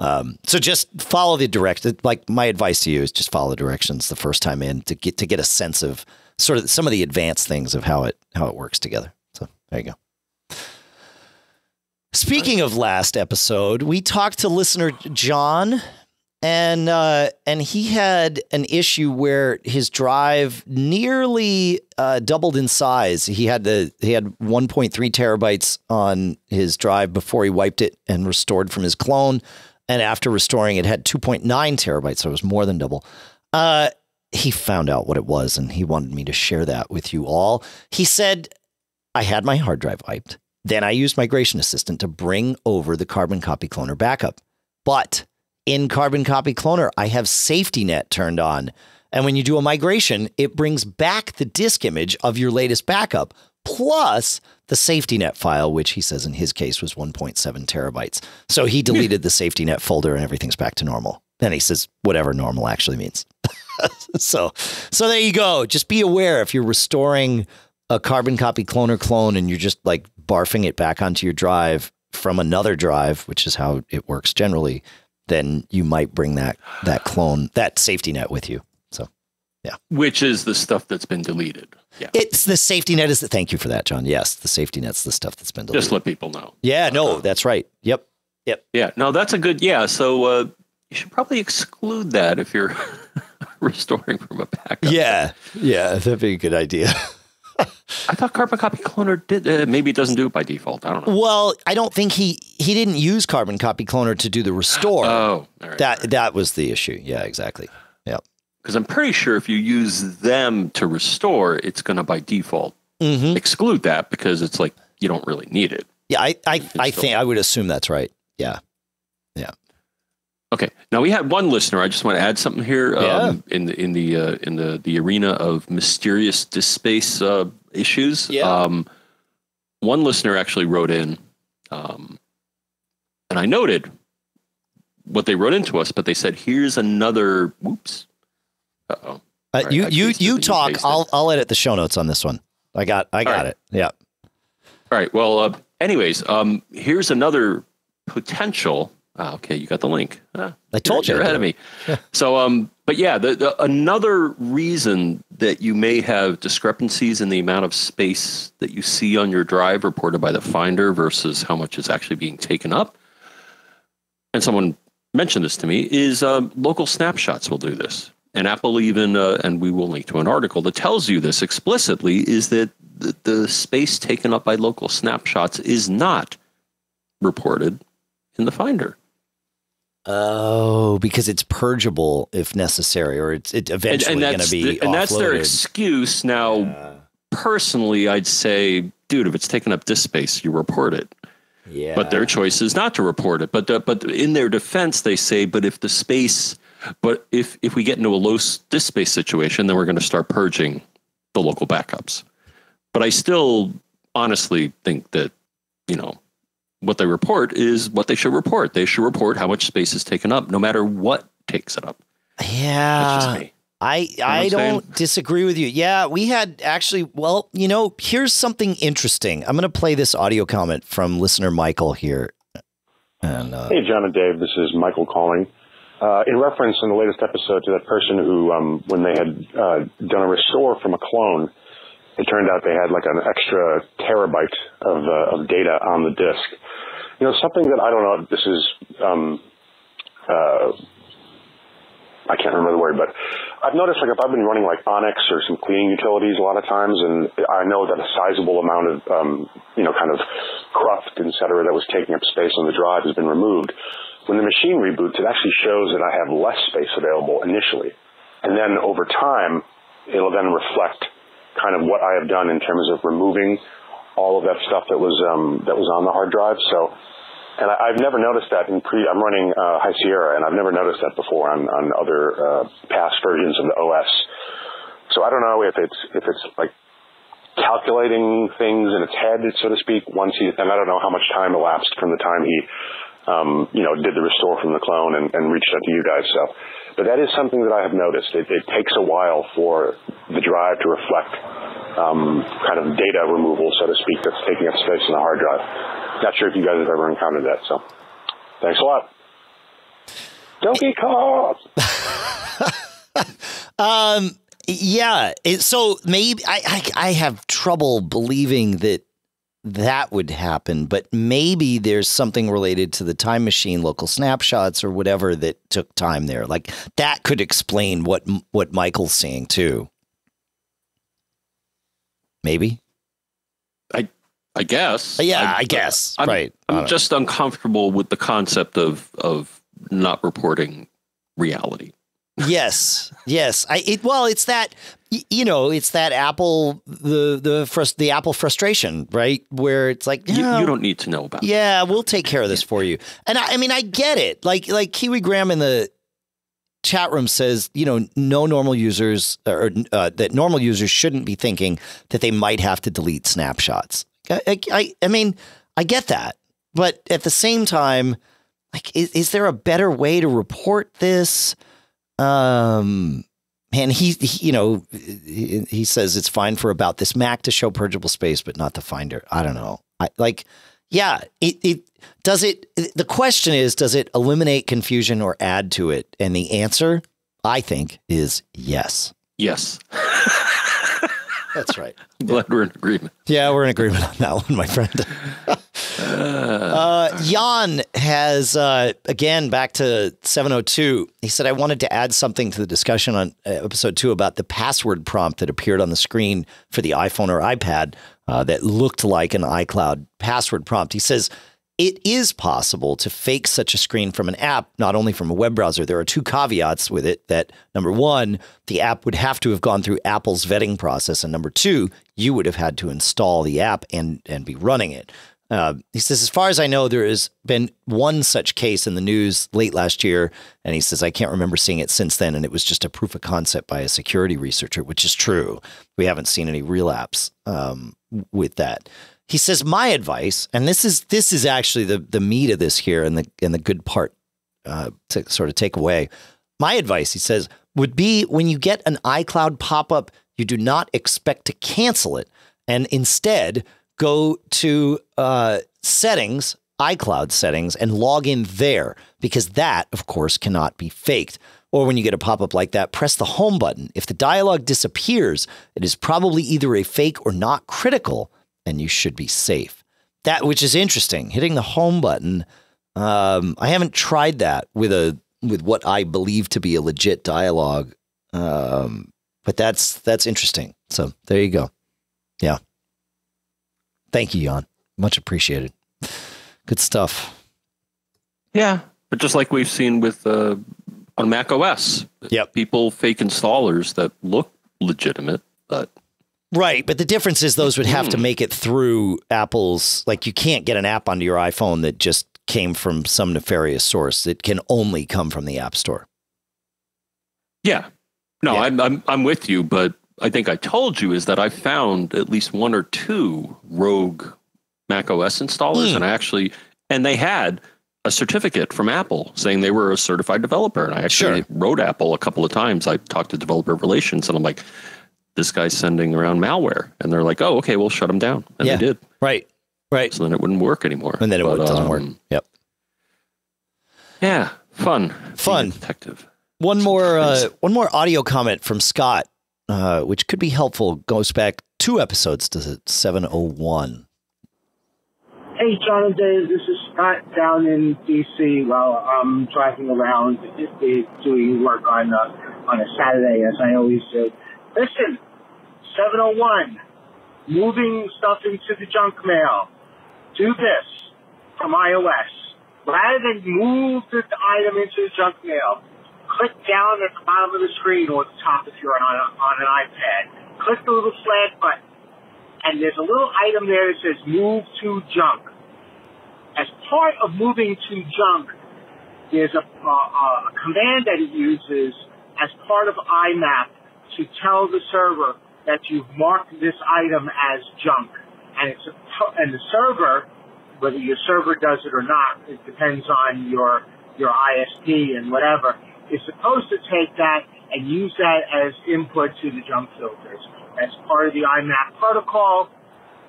um, so just follow the direct. Like my advice to you is just follow the directions the first time in to get to get a sense of sort of some of the advanced things of how it how it works together. So there you go. Speaking of last episode, we talked to listener John and uh, and he had an issue where his drive nearly uh, doubled in size. He had the he had 1.3 terabytes on his drive before he wiped it and restored from his clone, and after restoring it had 2.9 terabytes, so it was more than double. Uh, he found out what it was, and he wanted me to share that with you all. He said, "I had my hard drive wiped, then I used Migration Assistant to bring over the Carbon Copy Cloner backup, but." in Carbon Copy Cloner, I have Safety Net turned on. And when you do a migration, it brings back the disk image of your latest backup plus the safety net file, which he says in his case was 1.7 terabytes. So he deleted the safety net folder and everything's back to normal. Then he says whatever normal actually means. so, so there you go. Just be aware if you're restoring a carbon copy cloner clone and you're just like barfing it back onto your drive from another drive, which is how it works generally then you might bring that that clone that safety net with you. Yeah. Which is the stuff that's been deleted. Yeah. It's the safety net is the thank you for that, John. Yes, the safety net's the stuff that's been deleted. Just let people know. Yeah, no, uh, that's right. Yep. Yep. Yeah. No, that's a good yeah. So uh, you should probably exclude that if you're restoring from a backup. Yeah. Yeah, that'd be a good idea. I thought Carbon Copy Cloner did. Uh, maybe it doesn't do it by default. I don't know. Well, I don't think he he didn't use Carbon Copy Cloner to do the restore. Oh, right, that right. that was the issue. Yeah, exactly. Because I'm pretty sure if you use them to restore, it's going to by default mm-hmm. exclude that because it's like you don't really need it. Yeah, I I, I think I would assume that's right. Yeah. Yeah. Okay. Now we had one listener. I just want to add something here yeah. um, in the in the uh, in the the arena of mysterious disk space uh, issues. Yeah. Um, one listener actually wrote in, um, and I noted what they wrote into us, but they said, "Here's another." Whoops. Uh-oh. Uh, right, you you you talk. I'll I'll edit the show notes on this one. I got I got right. it. Yeah. All right. Well, uh, anyways, um, here's another potential Ah, okay, you got the link. Ah, I told you're, you. You're ahead of me. so, um, but yeah, the, the, another reason that you may have discrepancies in the amount of space that you see on your drive reported by the Finder versus how much is actually being taken up, and someone mentioned this to me, is um, local snapshots will do this. And Apple even, uh, and we will link to an article that tells you this explicitly, is that the, the space taken up by local snapshots is not reported in the Finder. Oh, because it's purgeable if necessary, or it's it eventually going to be. The, and that's their excuse. Now, yeah. personally, I'd say, dude, if it's taking up disk space, you report it. Yeah. But their choice is not to report it. But the, but in their defense, they say, but if the space, but if if we get into a low disk space situation, then we're going to start purging the local backups. But I still honestly think that you know what they report is what they should report. They should report how much space is taken up, no matter what takes it up. Yeah. I you know I don't saying? disagree with you. Yeah, we had actually. Well, you know, here's something interesting. I'm going to play this audio comment from listener Michael here. And uh, hey, John and Dave, this is Michael calling. Uh, in reference in the latest episode to that person who, um, when they had uh, done a restore from a clone, it turned out they had like an extra terabyte of, uh, of data on the disk you know, something that I don't know, this is, um, uh, I can't remember the word, but I've noticed like if I've been running like Onyx or some cleaning utilities a lot of times, and I know that a sizable amount of, um, you know, kind of cruft, et cetera, that was taking up space on the drive has been removed. When the machine reboots, it actually shows that I have less space available initially. And then over time, it'll then reflect kind of what I have done in terms of removing all of that stuff that was, um, that was on the hard drive. So and I, have never noticed that in pre. I'm running uh, High Sierra, and I've never noticed that before on on other uh, past versions of the OS. So I don't know if it's if it's like calculating things in its head, so to speak. Once he, and I don't know how much time elapsed from the time he, um, you know, did the restore from the clone and, and reached out to you guys. So, but that is something that I have noticed. It, it takes a while for the drive to reflect um, kind of data removal, so to speak, that's taking up space in the hard drive. Not sure if you guys have ever encountered that. So, thanks a lot. Don't get caught. um, yeah. It, so maybe I, I I have trouble believing that that would happen, but maybe there's something related to the time machine local snapshots or whatever that took time there. Like that could explain what what Michael's seeing too. Maybe. I I guess. Uh, yeah, I, I guess. I'm, right. I'm just uncomfortable with the concept of of not reporting reality yes, yes. I it well, it's that you know, it's that Apple the the frust- the Apple frustration, right? Where it's like you, you, don't need to know about. Yeah, we'll take care of this for you. And I, I mean, I get it. Like like Kiwi Graham in the chat room says, you know, no normal users or uh, that normal users shouldn't be thinking that they might have to delete snapshots. I, I, I mean, I get that, but at the same time, like, is, is there a better way to report this? Um, and he, he, you know, he, he, says it's fine for about this Mac to show purgeable space, but not the Finder. I don't know. I like, yeah, it, it does it. The question is, does it eliminate confusion or add to it? And the answer, I think, is yes. Yes. That's right. glad we're in agreement. Yeah, we're in agreement on that one, my friend. uh, Jan has, uh, again, back to 702. He said, I wanted to add something to the discussion on uh, episode two about the password prompt that appeared on the screen for the iPhone or iPad uh, that looked like an iCloud password prompt. He says, it is possible to fake such a screen from an app, not only from a web browser. There are two caveats with it that number one, the app would have to have gone through Apple's vetting process. And number two, you would have had to install the app and, and be running it. Uh, he says, as far as I know, there has been one such case in the news late last year. And he says, I can't remember seeing it since then. And it was just a proof of concept by a security researcher, which is true. We haven't seen any relapse um, with that. He says, my advice, and this is this is actually the the meat of this here and the and the good part uh, to sort of take away. My advice, he says, would be when you get an iCloud pop up, you do not expect to cancel it, and instead go to uh, settings, iCloud settings, and log in there because that, of course, cannot be faked. Or when you get a pop up like that, press the home button. If the dialog disappears, it is probably either a fake or not critical, and you should be safe. That, which is interesting, hitting the home button. Um, I haven't tried that with a with what I believe to be a legit dialogue, um, but that's that's interesting. So there you go. Yeah. Thank you, Jan. Much appreciated. Good stuff. Yeah, but just like we've seen with uh, on Mac OS, yep. people fake installers that look legitimate, but Right, but the difference is those would have to hmm. make it through Apple's. Like, you can't get an app onto your iPhone that just came from some nefarious source. It can only come from the App Store. Yeah, no, yeah. I'm, I'm I'm with you, but I think I told you is that I found at least one or two rogue Mac OS installers, mm. and I actually and they had a certificate from Apple saying they were a certified developer, and I actually sure. wrote Apple a couple of times. I talked to developer relations, and I'm like, this guy's sending around malware, and they're like, oh, okay, we'll shut them down, and yeah. they did. Right, right. So then it wouldn't work anymore, and then it but, doesn't um, work. Yep. Yeah, fun, fun detective. One more, uh, one more audio comment from Scott uh, which could be helpful, goes back two episodes to 701. Hey, Dave, this is Scott down in D.C. while I'm driving around doing work on, uh, on a Saturday, as I always do. Listen, 701, moving stuff into the junk mail. Do this from iOS. Rather than move the item into the junk mail, click down at the bottom of the screen or at the top if you're on, on an iPad. Click the little flag button. And there's a little item there that says move to junk. As part of moving to junk, there's a, uh, uh, a command that it uses as part of IMAP to tell the server that you've marked this item as junk. And it's and the server, whether your server does it or not, it depends on your your ISP and whatever is supposed to take that and use that as input to the junk filters. As part of the IMAP protocol,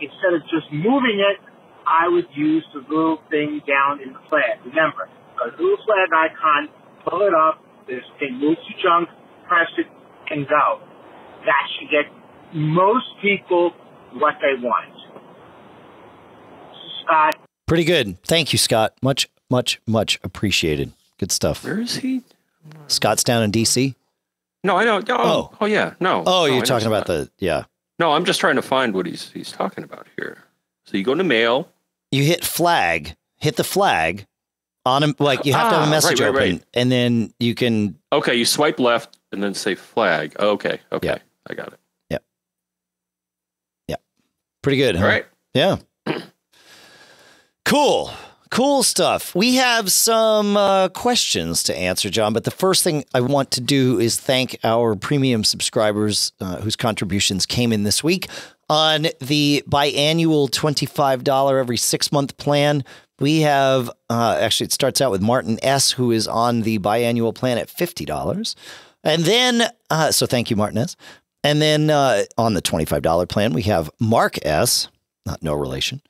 instead of just moving it, I would use the little thing down in the flag. Remember, a little flag icon, pull it up, this thing moves to junk, press it, and go. That should get most people what they want. Scott. Pretty good. Thank you, Scott. Much, much, much appreciated. Good stuff. Where is he? Scott's down in D.C. No, I don't. Oh, Oh. oh, yeah. No. Oh, No, you're talking about the yeah. No, I'm just trying to find what he's he's talking about here. So you go to mail. You hit flag, hit the flag on a like you have to have Ah, a message right, open, right. and then you can Okay, you swipe left and then say flag. Okay, okay, Yeah. I got it. Yep. Yep. Pretty good. Huh? All right. Yeah. cool. Cool stuff. We have some uh, questions to answer, John. But the first thing I want to do is thank our premium subscribers uh, whose contributions came in this week on the biannual $25 every six month plan. We have uh, actually, it starts out with Martin S., who is on the biannual plan at $50. And then, uh, so thank you, Martin S. And then uh, on the $25 plan, we have Mark S., not no relation,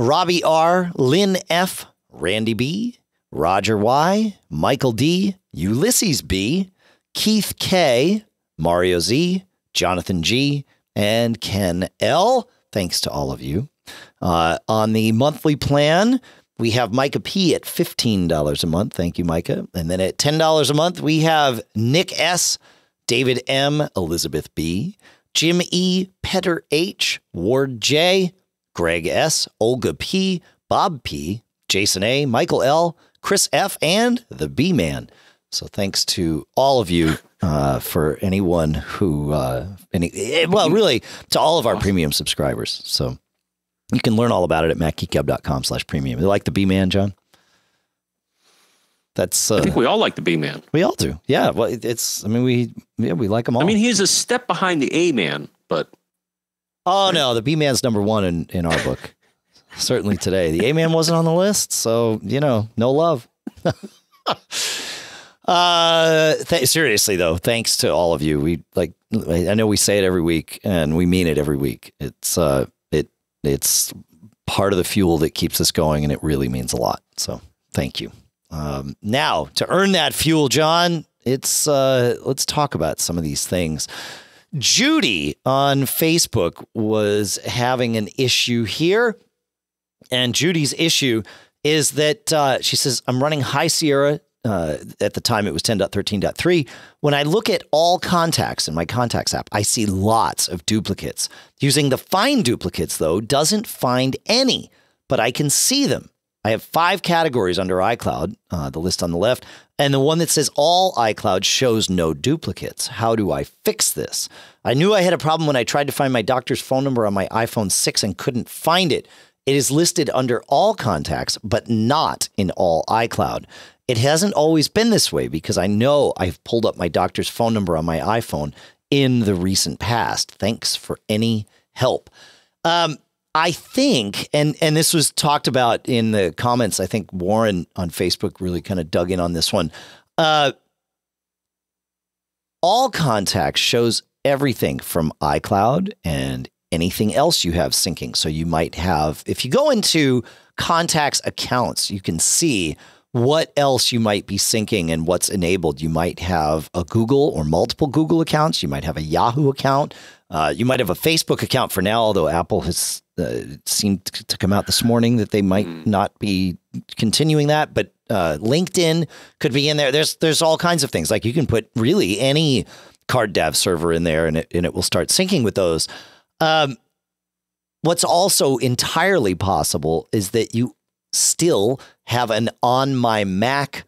Robbie R., Lynn F., Randy B., Roger Y., Michael D., Ulysses B., Keith K., Mario Z., Jonathan G., and Ken L. Thanks to all of you. Uh, on the monthly plan, we have Micah P at $15 a month. Thank you, Micah. And then at $10 a month, we have Nick S., David M., Elizabeth B., Jim E., Petter H., Ward J., Greg S., Olga P., Bob P., Jason A., Michael L., Chris F., and the B Man. So thanks to all of you uh, for anyone who, uh, any, eh, well, really to all of our premium subscribers. So you can learn all about it at macgeekgab.com slash premium. You like the B Man, John? That's, I uh, think we all like the B man. we all do. Yeah. Well, it's, I mean, we, yeah, we like them all. I mean, he's a step behind the A man, but Oh no, the B man's number one in, in our book. Certainly today. The A man wasn't on the list, so you know, no love. uh th- seriously though, thanks to all of you. We like I know we say it every week and we mean it every week. It's uh it it's part of the fuel that keeps us going and it really means a lot. So thank you. Um now to earn that fuel, John, it's uh let's talk about some of these things. Judy on Facebook was having an issue here. And Judy's issue is that uh, she says, I'm running High Sierra. Uh, at the time, it was 10.13.3. When I look at all contacts in my contacts app, I see lots of duplicates. Using the find duplicates, though, doesn't find any, but I can see them. I have five categories under iCloud, uh, the list on the left, and the one that says all iCloud shows no duplicates. How do I fix this? I knew I had a problem when I tried to find my doctor's phone number on my iPhone 6 and couldn't find it. It is listed under all contacts, but not in all iCloud. It hasn't always been this way because I know I've pulled up my doctor's phone number on my iPhone in the recent past. Thanks for any help. Um, I think, and and this was talked about in the comments. I think Warren on Facebook really kind of dug in on this one. Uh, all contacts shows everything from iCloud and anything else you have syncing. So you might have, if you go into contacts accounts, you can see what else you might be syncing and what's enabled. You might have a Google or multiple Google accounts. You might have a Yahoo account. Uh, you might have a Facebook account for now, although Apple has uh, seemed to come out this morning that they might not be continuing that. But uh, LinkedIn could be in there. There's there's all kinds of things. Like you can put really any CardDAV server in there, and it and it will start syncing with those. Um, what's also entirely possible is that you still have an on my Mac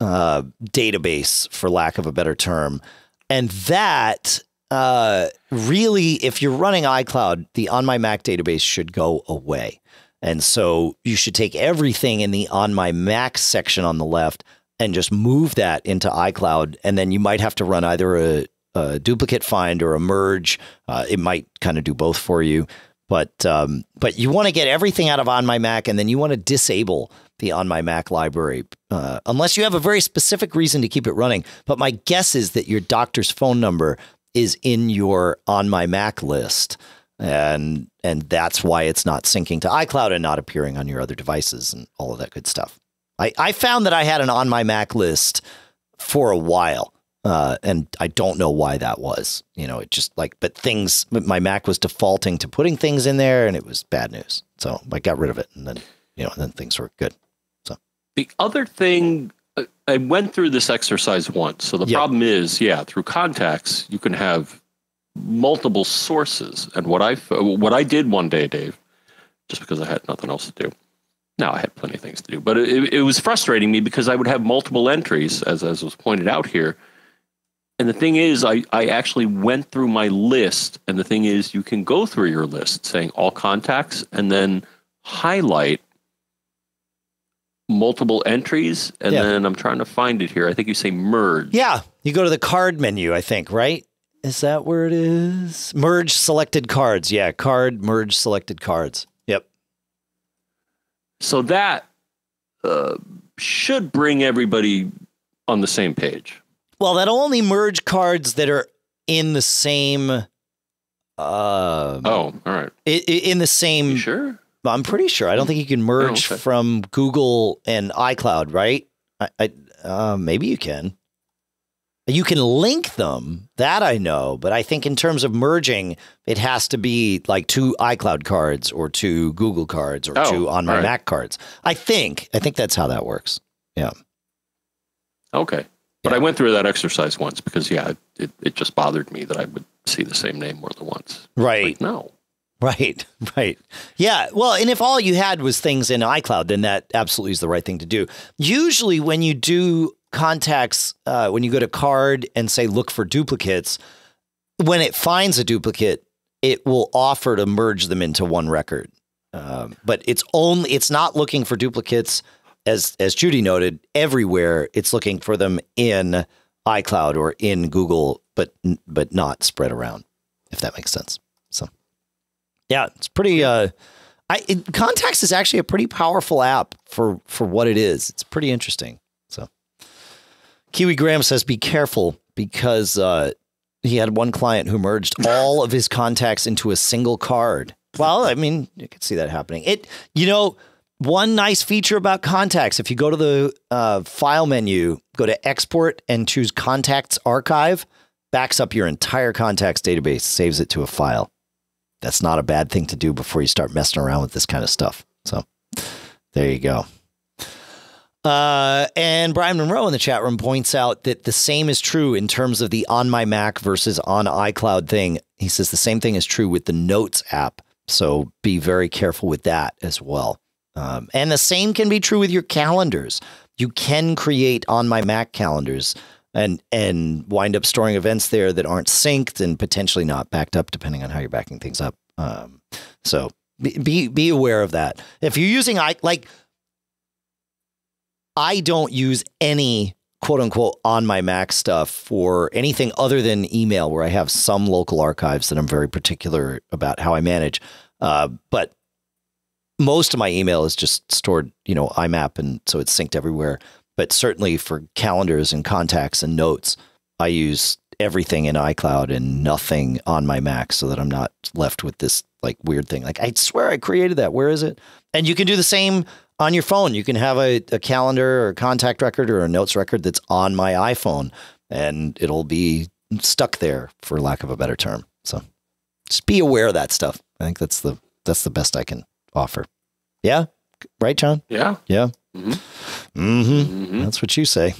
uh, database, for lack of a better term, and that uh, really, if you're running iCloud, the on my Mac database should go away. And so you should take everything in the on my Mac section on the left and just move that into iCloud. And then you might have to run either a, a duplicate find or a merge. Uh, it might kind of do both for you. But um, but you want to get everything out of on my Mac, and then you want to disable the on my Mac library, uh, unless you have a very specific reason to keep it running. But my guess is that your doctor's phone number is in your on my Mac list, and and that's why it's not syncing to iCloud and not appearing on your other devices and all of that good stuff. I, I found that I had an on my Mac list for a while. Uh, and I don't know why that was. You know, it just like, but things, my Mac was defaulting to putting things in there and it was bad news. So I got rid of it and then, you know, then things were good. So the other thing, I went through this exercise once. So the yep. problem is, yeah, through contacts, you can have multiple sources. And what I, what I did one day, Dave, just because I had nothing else to do, now I had plenty of things to do, but it, it was frustrating me because I would have multiple entries, as as was pointed out here. And the thing is, I, I actually went through my list, and the thing is, you can go through your list saying all contacts and then highlight multiple entries. And yeah. then I'm trying to find it here. I think you say merge. Yeah. You go to the card menu, I think, right? Is that where it is? Merge selected cards. Yeah. Card, merge selected cards. Yep. So that uh, should bring everybody on the same page. Well, that'll only merge cards that are in the same. Uh, oh, all right. In the same. You sure. I'm pretty sure. I don't think you can merge oh, okay. from Google and iCloud, right? I, I uh, maybe you can. You can link them, that I know, but I think in terms of merging, it has to be like two iCloud cards or two Google cards or oh, two on my right. Mac cards. I think. I think that's how that works. Yeah. Okay. But. I went through that exercise once because yeah, it, it just bothered me that I would see the same name more than once. Right. Like, no. Right, right. Yeah. Well, and if all you had was things in iCloud, then that absolutely is the right thing to do. Usually, when you do contacts uh, when you go to card and say look for duplicates when it finds a duplicate it will offer to merge them into one record um, but it's only it's not looking for duplicates as as judy noted everywhere it's looking for them in icloud or in google but but not spread around if that makes sense yeah it's pretty uh I, it, contacts is actually a pretty powerful app for for what it is it's pretty interesting So, Kiwi Graham says, be careful because uh, he had one client who merged all of his contacts into a single card. Well, I mean, you can see that happening. It, you know, one nice feature about contacts, if you go to the uh, file menu, go to export and choose contacts archive, backs up your entire contacts database, saves it to a file. That's not a bad thing to do before you start messing around with this kind of stuff. So there you go. Uh, and Brian Monroe in the chat room points out that the same is true in terms of the on my Mac versus on iCloud thing. He says the same thing is true with the Notes app. So be very careful with that as well. Um, and the same can be true with your calendars. You can create on my Mac calendars and and wind up storing events there that aren't synced and potentially not backed up, depending on how you're backing things up. Um, so be be aware of that. If you're using i like I don't use any quote unquote on my Mac stuff for anything other than email, where I have some local archives that I'm very particular about how I manage. Uh, but most of my email is just stored, you know, IMAP, and so it's synced everywhere. But certainly for calendars and contacts and notes, I use everything in iCloud and nothing on my Mac so that I'm not left with this like weird thing. Like I swear I created that. Where is it? And you can do the same on your phone. You can have a, a calendar or a contact record or a notes record that's on my iPhone and it'll be stuck there for lack of a better term. So just be aware of that stuff. I think that's the that's the best I can offer. Yeah? Right, John? Yeah. Yeah. Mm-hmm. Mm-hmm. That's what you say.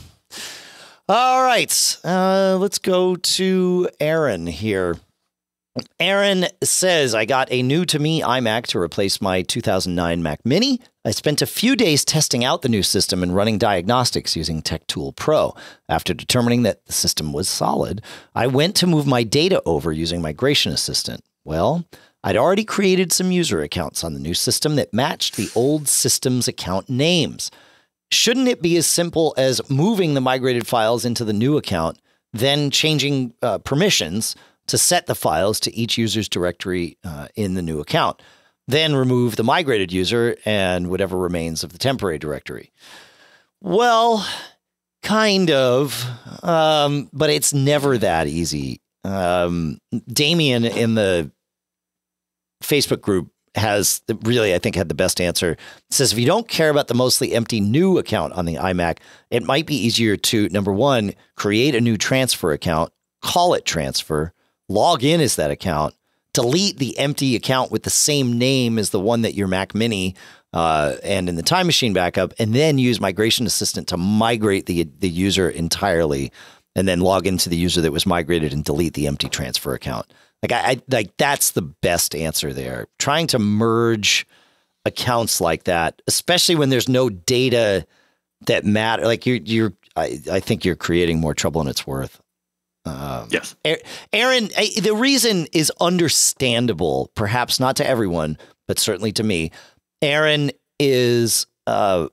All right. Uh, let's go to Aaron here. Aaron says, I got a new to me iMac to replace my 2009 Mac Mini. I spent a few days testing out the new system and running diagnostics using TechTool Pro. After determining that the system was solid, I went to move my data over using Migration Assistant. Well, I'd already created some user accounts on the new system that matched the old system's account names. Shouldn't it be as simple as moving the migrated files into the new account, then changing uh, permissions? to set the files to each user's directory uh, in the new account. Then remove the migrated user and whatever remains of the temporary directory. Well, kind of, um, but it's never that easy. Um, Damien in the Facebook group has really, I think, had the best answer. It says if you don't care about the mostly empty new account on the iMac, it might be easier to number one, create a new transfer account, call it transfer, log in as that account, delete the empty account with the same name as the one that your Mac Mini uh, and in the Time Machine backup, and then use Migration Assistant to migrate the the user entirely, and then log into the user that was migrated and delete the empty transfer account. Like I, I like that's the best answer there. Trying to merge accounts like that, especially when there's no data that matter. Like you're you're I, I think you're creating more trouble than it's worth. Um, yes, Aaron. The reason is understandable, perhaps not to everyone, but certainly to me. Aaron is uh,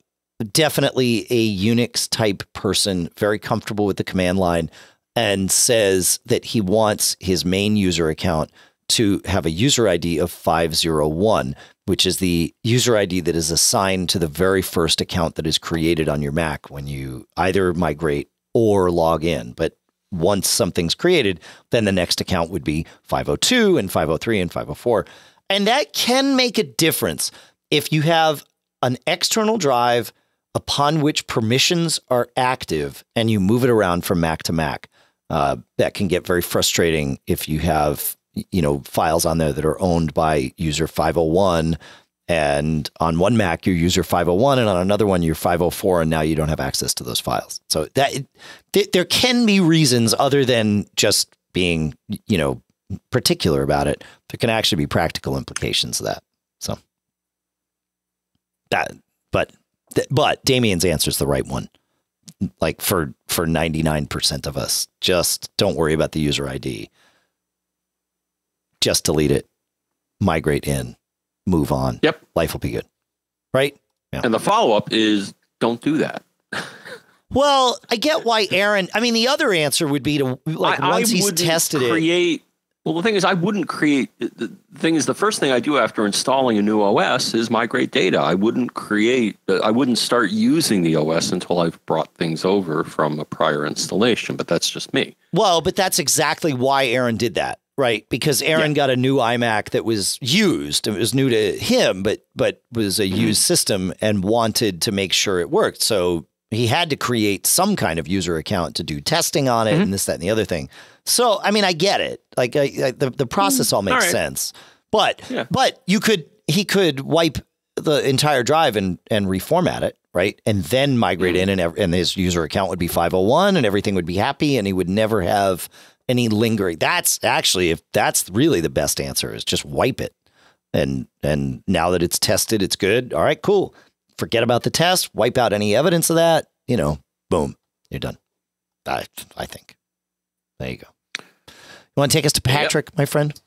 definitely a Unix type person, very comfortable with the command line and says that he wants his main user account to have a user ID of 501, which is the user ID that is assigned to the very first account that is created on your Mac when you either migrate or log in. But once something's created, then the next account would be 502 and 503 and 504. And that can make a difference if you have an external drive upon which permissions are active and you move it around from Mac to Mac. Uh, that can get very frustrating if you have you know files on there that are owned by user 501 and on one Mac you're user 501 and on another one you're 504 and now you don't have access to those files. So that th- there can be reasons other than just being you know particular about it. There can actually be practical implications of that. So that but but Damien's answer is the right one like for for 99% of us just don't worry about the user id just delete it migrate in move on. Yep. Life will be good. Right? Yeah. and the follow-up is don't do that. Well i get why aaron i mean the other answer would be to like I, once I he's tested create, it create well, the thing is, I wouldn't create. The thing is, the first thing I do after installing a new OS is migrate data. I wouldn't create. I wouldn't start using the OS until I've brought things over from a prior installation. But that's just me. Well, but that's exactly why Aaron did that, right? Because Aaron yeah. got a new iMac that was used. It was new to him, but but was a mm-hmm. used system and wanted to make sure it worked. So he had to create some kind of user account to do testing on it mm-hmm. and this, that, and the other thing. So, I mean, I get it. Like I, I, the the process all makes all right. sense. But yeah. but you could he could wipe the entire drive and and reformat it, right? And then migrate mm-hmm. in and and his user account would be 501 and everything would be happy and he would never have any lingering. That's actually if that's really the best answer is just wipe it. And and now that it's tested, it's good. All right, cool forget about the test, wipe out any evidence of that, you know, boom, you're done. I, I think. There you go. You want to take us to Patrick, yep. my friend?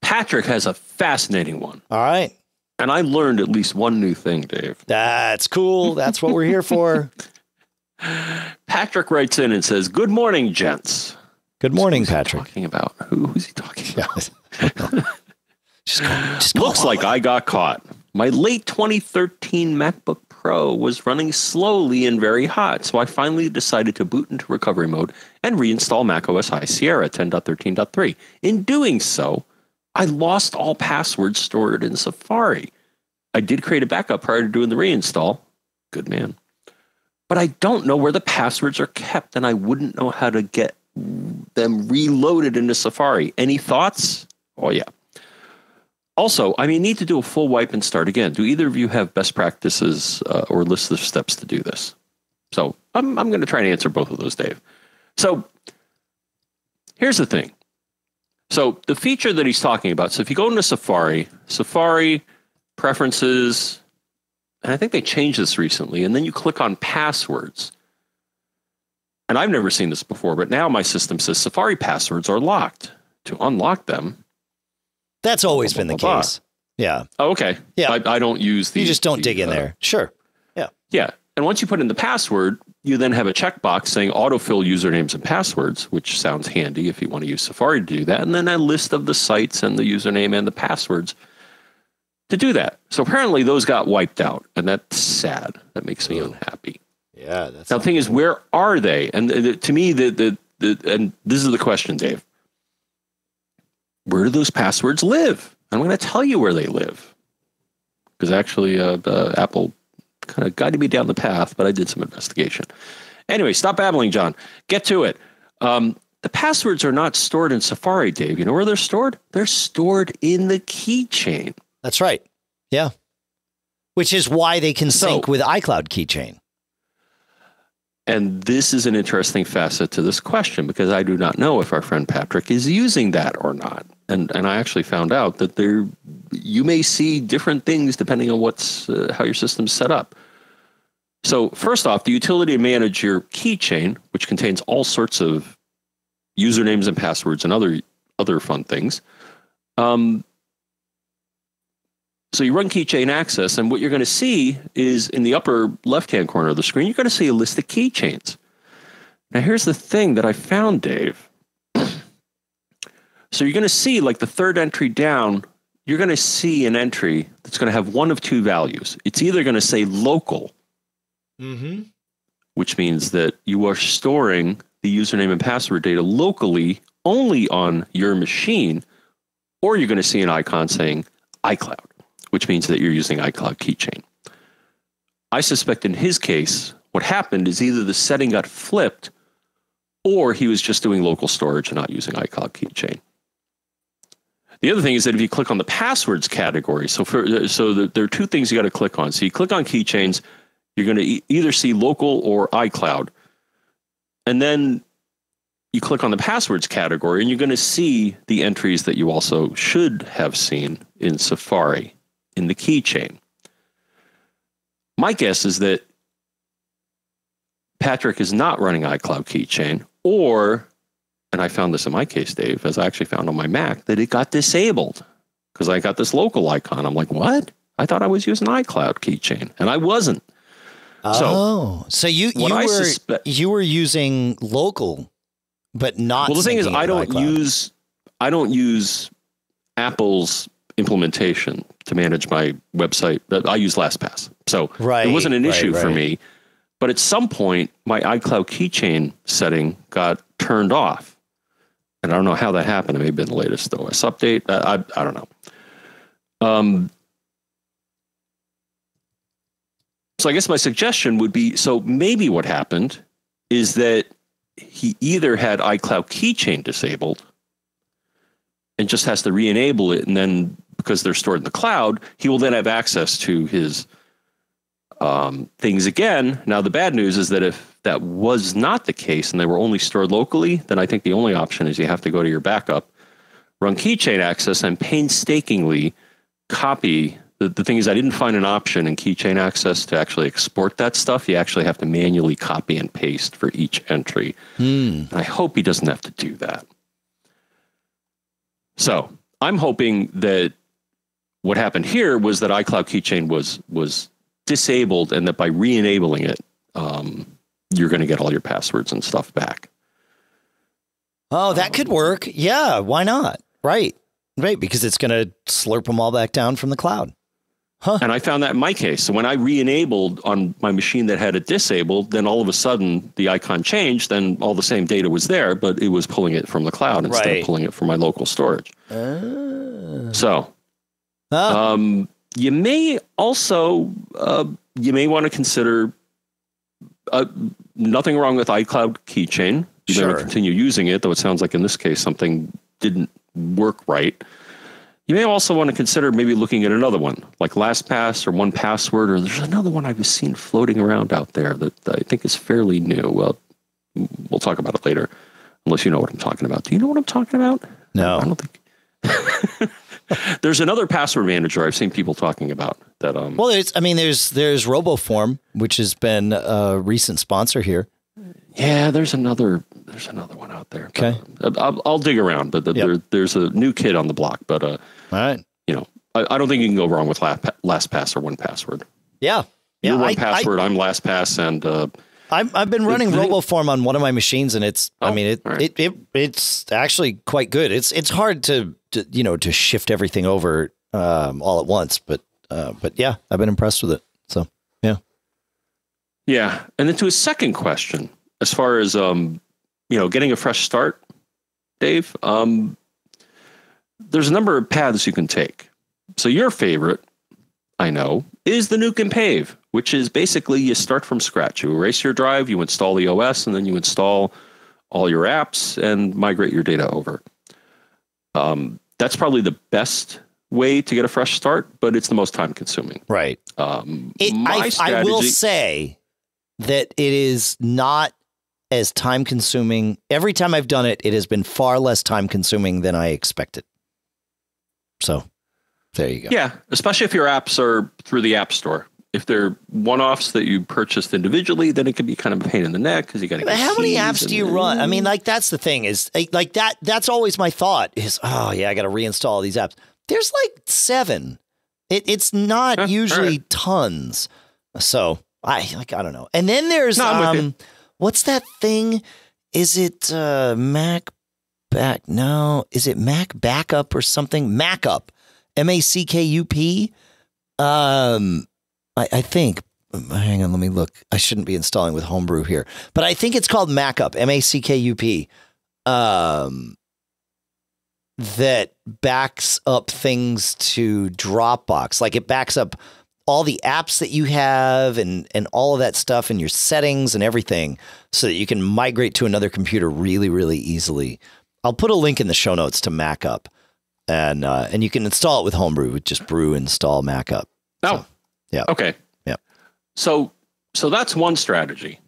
Patrick has a fascinating one. All right. And I learned at least one new thing, Dave. That's cool. That's what we're here for. Patrick writes in and says, Good morning, gents. Good morning, Patrick. talking about? Who, who's he talking about? just call, just Looks like I got caught. My late 2013 MacBook Pro was running slowly and very hot, so I finally decided to boot into recovery mode and reinstall macOS High Sierra 10.13.3. In doing so, I lost all passwords stored in Safari. I did create a backup prior to doing the reinstall. Good man. But I don't know where the passwords are kept, and I wouldn't know how to get them reloaded into Safari. Any thoughts? Oh, yeah. Also, I mean, need to do a full wipe and start again. Do either of you have best practices uh, or list of steps to do this? So I'm, I'm going to try and answer both of those, Dave. So here's the thing. So the feature that he's talking about. So if you go into Safari, Safari preferences, and I think they changed this recently, and then you click on passwords. And I've never seen this before, but now my system says Safari passwords are locked. To unlock them, that's always been the case. Yeah. Oh, okay. Yeah. I, I, don't use the. You just don't the, dig in uh, there. Sure. Yeah. Yeah. And once you put in the password, you then have a checkbox saying autofill usernames and passwords, which sounds handy if you want to use Safari to do that. And then a list of the sites and the username and the passwords to do that. So apparently those got wiped out, and that's sad. That makes me unhappy. Yeah, that's Now the thing is, where are they? And the, the- to me, the, the the and this is the question, Dave. Where do those passwords live? I'm going to tell you where they live, because actually, uh, uh, Apple kind of guided me down the path, but I did some investigation. Anyway, stop babbling, John. Get to it. Um, the passwords are not stored in Safari, Dave. You know where they're stored? They're stored in the keychain. That's right. Yeah. Which is why they can So- sync with iCloud keychain. And this is an interesting facet to this question because I do not know if our friend Patrick is using that or not. And and I actually found out that there you may see different things depending on what's uh, how your system's set up. So first off, the utility manage your keychain, which contains all sorts of usernames and passwords and other other fun things. Um, so you run keychain access, and what you're going to see is in the upper left-hand corner of the screen, you're going to see a list of keychains. Now, here's the thing that I found, Dave. So you're going to see, like the third entry down, you're going to see an entry that's going to have one of two values. It's either going to say local, Mm-hmm. which means that you are storing the username and password data locally only on your machine, or you're going to see an icon saying iCloud, which means that you're using iCloud Keychain. I suspect in his case, what happened is either the setting got flipped or he was just doing local storage and not using iCloud Keychain. The other thing is that if you click on the passwords category, so for so the, there are two things you got to click on. So you click on keychains, you're going to e- either see local or iCloud. And then you click on the passwords category and you're going to see the entries that you also should have seen in Safari in the keychain. My guess is that Patrick is not running iCloud keychain or and I found this in my case Dave as I actually found on my Mac that it got disabled because I got this local icon. I'm like, "What? I thought I was using iCloud keychain and I wasn't." So, oh, so you you were suspe- you were using local, but not. well the thing is i don't iCloud. use i don't use apple's implementation to manage my website i use lastpass. So Right, it wasn't an right, issue for me but at some point my icloud keychain setting got turned off. And i don't know how that happened. It may have been the latest os update. I, I, I don't know. Um, so i guess my suggestion would be so maybe what happened is that he either had iCloud keychain disabled and just has to re-enable it and then because they're stored in the cloud he will then have access to his um, things again now the bad news is that if that was not the case and they were only stored locally then i think the only option is you have to go to your backup run keychain access and painstakingly copy the, the thing is i didn't find an option in keychain access to actually export that stuff you actually have to manually copy and paste for each entry Hmm. and I hope he doesn't have to do that. So I'm hoping that what happened here was that iCloud Keychain was was disabled, and that by re-enabling it, um, you're going to get all your passwords and stuff back. Oh, that could work. Yeah, why not? Right, right, because it's going to slurp them all back down from the cloud. Huh. And I found that in my case. So when I re-enabled on my machine that had it disabled, then all of a sudden the icon changed. Then all the same data was there, but it was pulling it from the cloud instead Right. of pulling it from my local storage. Uh, So ah, Um, you may also uh, you may want to consider uh, nothing wrong with iCloud Keychain. You may want Sure. to continue using it, though it sounds like in this case something didn't work right. You may also want to consider maybe looking at another one, like LastPass or 1Password, or there's another one I've seen floating around out there that I think is fairly new. Well, we'll talk about it later, unless you know what I'm talking about. Do you know what I'm talking about? No. I don't think. There's another password manager I've seen people talking about that. Um, well, there's, I mean, there's there's RoboForm, which has been a recent sponsor here. yeah, there's another. There's another one out there. but, Okay. uh, I'll, I'll dig around, but the, Yep. there, there's a new kid on the block. But uh, All right. you know, I, I don't think you can go wrong with Last, LastPass or 1Password. Yeah. Yeah. You're One I, Password. I, am LastPass, and uh, I've, I've been running RoboForm on one of my machines, and it's. I Oh, mean, it, right. it it it's actually quite good. It's it's hard to, to you know to shift everything over um, all at once, but uh, but yeah, I've been impressed with it. So yeah, Yeah, and then to his second question, as far as um, you know, getting a fresh start, Dave, um, there's a number of paths you can take. So your favorite, I know, is the nuke and pave, which is basically you start from scratch. You erase your drive, you install the OS, and then you install all your apps and migrate your data over. Um, that's probably the best way to get a fresh start, but it's the most time consuming. right. Um, It, my I, I will say that it is not as time consuming. Every time I've done it, it has been far less time consuming than I expected. So there you go. Yeah, especially if your apps are through the App Store. If they're one-offs that you purchased individually, then it can be kind of a pain in the neck because you got to. How many apps do you run? I mean, like that's the thing is like, that. That's always my thought is, oh yeah, I got to reinstall these apps. There's like seven. It, it's not Huh, usually right. tons. So I like I don't know. And then there's No, I'm with you. um, what's that thing? Is it uh, Mac back? No, is it Mac backup or something? Mackup, M A C K U P. Um, I, I think. Hang on, let me look. I shouldn't be installing with Homebrew here, but I think it's called Mackup, M A C K U P. Um, that backs up things to Dropbox. Like it backs up all the apps that you have and and all of that stuff and your settings and everything so that you can migrate to another computer really really easily. I'll put a link in the show notes to Mackup. And uh, and you can install it with Homebrew with just brew install Mackup. Oh, yeah. Okay. Yeah. So, so that's one strategy.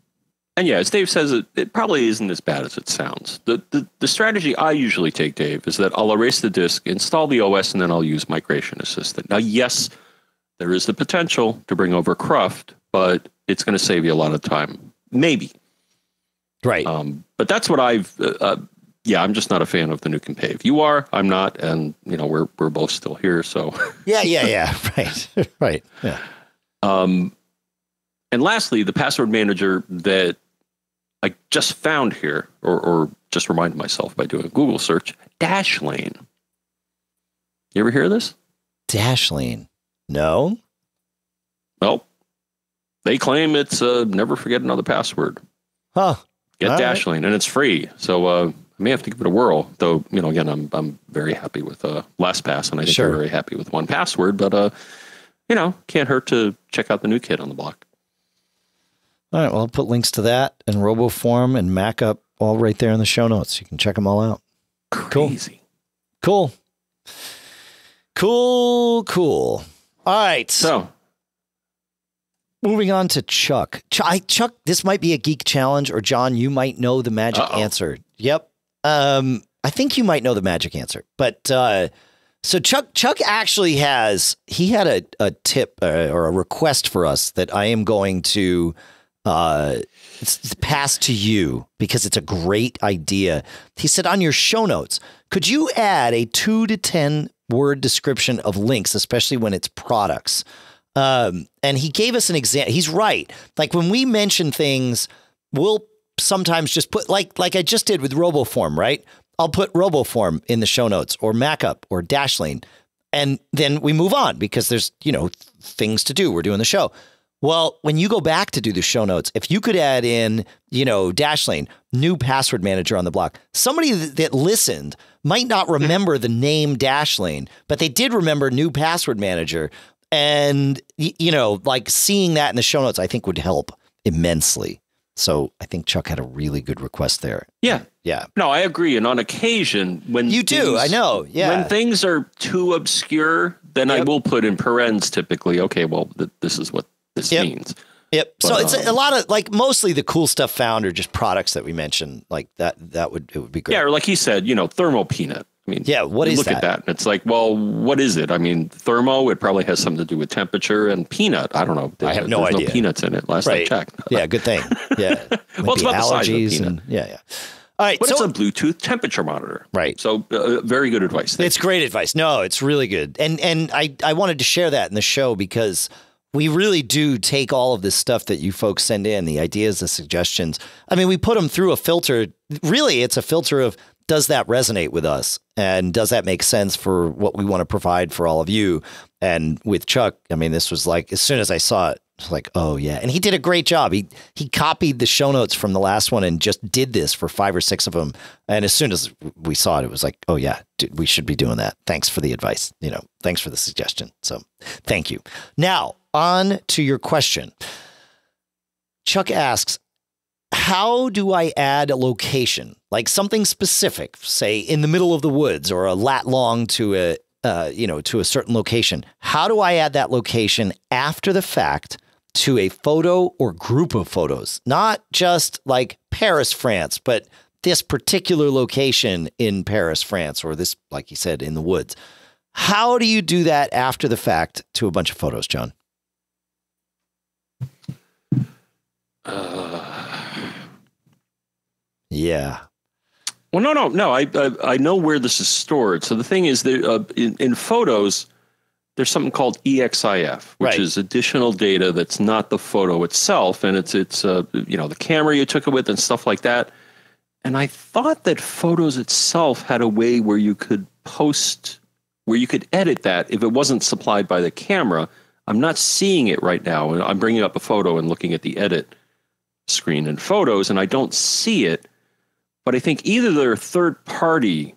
And yeah, as Dave says, it, it probably isn't as bad as it sounds. The, the the strategy I usually take, Dave, is that I'll erase the disk, install the OS, and then I'll use Migration Assistant. Now, yes, there is the potential to bring over Cruft, but it's going to save you a lot of time. Maybe. Right. Um, but that's what I've. Uh, uh, yeah, I'm just not a fan of the nuke and pave. You are, I'm not, and you know we're we're both still here. So, yeah, yeah, yeah. Right. right. Yeah. Um, and lastly, the password manager that I just found here, or or just reminded myself by doing a Google search, Dashlane. You ever hear of this? Dashlane. No. Well, they claim it's uh, never forget another password. Huh. Get All right. Dashlane, and it's free. So uh, I may have to give it a whirl. Though you know, again, I'm I'm very happy with uh, LastPass, and I think Sure. I'm very happy with 1Password. But uh, you know, can't hurt to check out the new kid on the block. All right. Well, I'll put links to that and RoboForm and Mackup all right there in the show notes. You can check them all out. Cool. Cool. Cool. Cool. All right. So moving on to Chuck. Ch- I, Chuck, this might be a geek challenge, or John, you might know the magic Uh-oh. answer. Yep. Um, I think you might know the magic answer, but uh, so Chuck, Chuck actually has he had a a tip uh, or a request for us that I am going to uh pass to you because it's a great idea. He said on your show notes, could you add a two to ten word description of links, especially when it's products? Um, and he gave us an example. He's right. Like when we mention things, we'll sometimes just put like like I just did with RoboForm, right? I'll put RoboForm in the show notes or Mackup or Dashlane, and then we move on because there's you know things to do. We're doing the show. Well, when you go back to do the show notes, if you could add in, you know, Dashlane, new password manager on the block, somebody that, that listened might not hmm. remember the name Dashlane, but they did remember new password manager. And, you know, like seeing that in the show notes, I think would help immensely. So I think Chuck had a really good request there. yeah, Yeah. no, I agree. And on occasion, when You do. things- I know. Yeah. when things are too obscure, then I will put in parens typically. Okay, well, th- this is what this Yep. means. Yep. So it's a, a um, lot of like mostly the cool stuff found are just products that we mentioned. Like that, that would, it would be great. Yeah, or like he said, you know, thermal peanut. I mean, Yeah, what is you look that? at that and it's like, well, what is it? I mean, thermo, it probably has something to do with temperature and peanut. I don't know. I have no There's idea. no peanuts in it last Right. I checked. Yeah. Good thing. Yeah. Well, it's about the size of allergies peanut. and yeah, yeah. All right. But so it's a Bluetooth temperature monitor. Right. So uh, very good advice. It's great advice. No, it's really good. And and I I wanted to share that in the show because we really do take all of this stuff that you folks send in, the ideas, the suggestions. I mean, we put them through a filter. Really, it's a filter of does that resonate with us? And does that make sense for what we want to provide for all of you? And with Chuck, I mean, this was like, as soon as I saw it, it's like, oh yeah. And he did a great job. He he copied the show notes from the last one and just did this for five or six of them. And as soon as we saw it, it was like, oh yeah, dude, we should be doing that. Thanks for the advice. You know, thanks for the suggestion. So thank you. Now on to your question. Chuck asks, how do I add a location, like something specific, say in the middle of the woods or a lat long to a, uh, you know, to a certain location? How do I add that location after the fact to a photo or group of photos, not just like Paris, France, but this particular location in Paris, France, or this, like you said, in the woods. How do you do that after the fact to a bunch of photos, John? Uh, yeah. Well, no, no, no. I, I, I know where this is stored. So the thing is, that uh, in, in photos, there's something called EXIF, which Right. is additional data that's not the photo itself, and it's it's uh, you know the camera you took it with and stuff like that. And I thought that photos itself had a way where you could post, where you could edit that if it wasn't supplied by the camera. I'm not seeing it right now, I'm bringing up a photo and looking at the edit screen in photos, and I don't see it. But I think either they're third party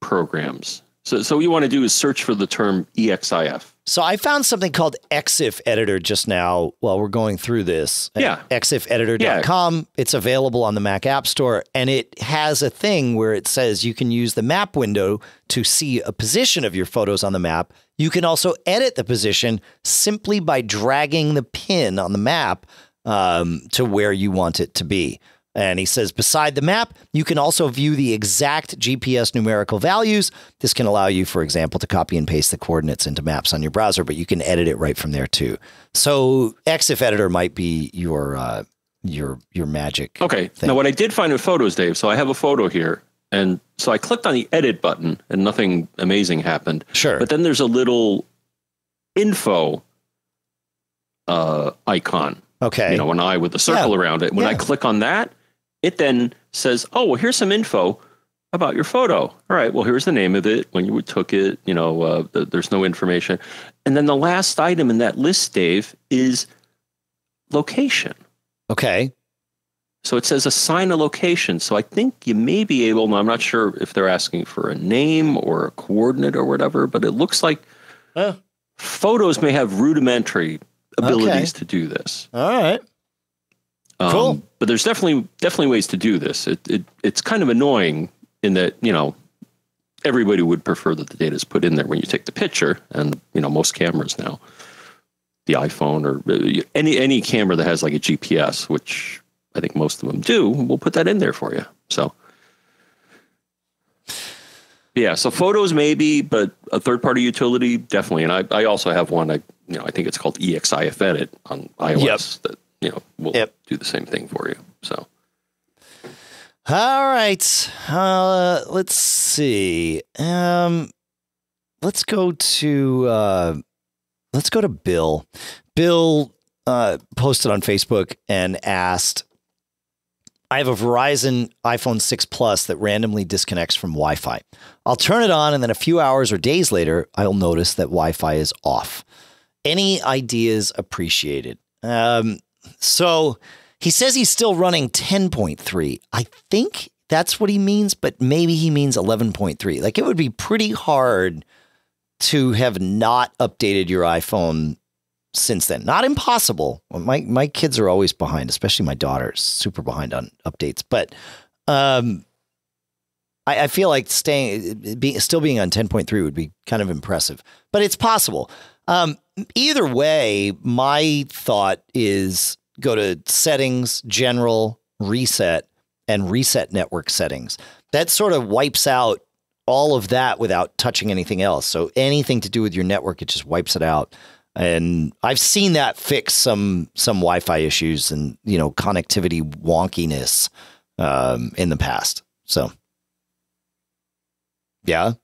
programs. So, so what you want to do is search for the term EXIF. So I found something called EXIF Editor just now while we're going through this. Yeah. EXIFeditor.com. It's available on the Mac App Store and it has a thing where it says you can use the map window to see a position of your photos on the map. You can also edit the position simply by dragging the pin on the map um, to where you want it to be. And he says, beside the map, you can also view the exact GPS numerical values. This can allow you, for example, to copy and paste the coordinates into maps on your browser, but you can edit it right from there too. So EXIF Editor might be your uh, your your magic. Okay. thing. Now, what I did find with photos, Dave, so I have a photo here. And so I clicked on the edit button and nothing amazing happened. Sure. But then there's a little info uh, icon, Okay. you know, an eye with a circle Yeah. around it. When I click on that, it then says, oh, well, here's some info about your photo. All right, well, here's the name of it, when you took it, you know, uh, th- there's no information. And then the last item in that list, Dave, is location. okay. So it says assign a location. So I think you may be able, now I'm not sure if they're asking for a name or a coordinate or whatever, but it looks like Oh. photos may have rudimentary abilities Okay. to do this. All right. Um, Cool. But there's definitely definitely ways to do this. It, it it's kind of annoying in that you know everybody would prefer that the data is put in there when you take the picture, and you know most cameras now, the iPhone or uh, any any camera that has like a GPS, which I think most of them do, will put that in there for you. So. Yeah, so photos maybe, but a third-party utility definitely. And I, I also have one. I you know I think it's called EXIF Edit on iOS that you know we'll Yep. do the same thing for you. So All right. Uh, let's see. Um, let's go to uh, let's go to Bill. Bill uh, posted on Facebook and asked, "I have a Verizon iPhone 6 Plus that randomly disconnects from Wi-Fi. I'll turn it on, and then a few hours or days later, I'll notice that Wi-Fi is off. Any ideas appreciated?" Um, so he says he's still running 10.3. I think that's what he means, but maybe he means 11.3. Like it would be pretty hard to have not updated your iPhone since then. Not impossible. My my kids are always behind, especially my daughter's super behind on updates. But um, I, feel like staying, being, still being on 10.3 would be kind of impressive. But it's possible. Um, either way, my thought is go to settings, general, reset, and reset network settings. That sort of wipes out all of that without touching anything else. So anything to do with your network, it just wipes it out. And I've seen that fix some some Wi-Fi issues and you know connectivity wonkiness um, in the past. So, yeah,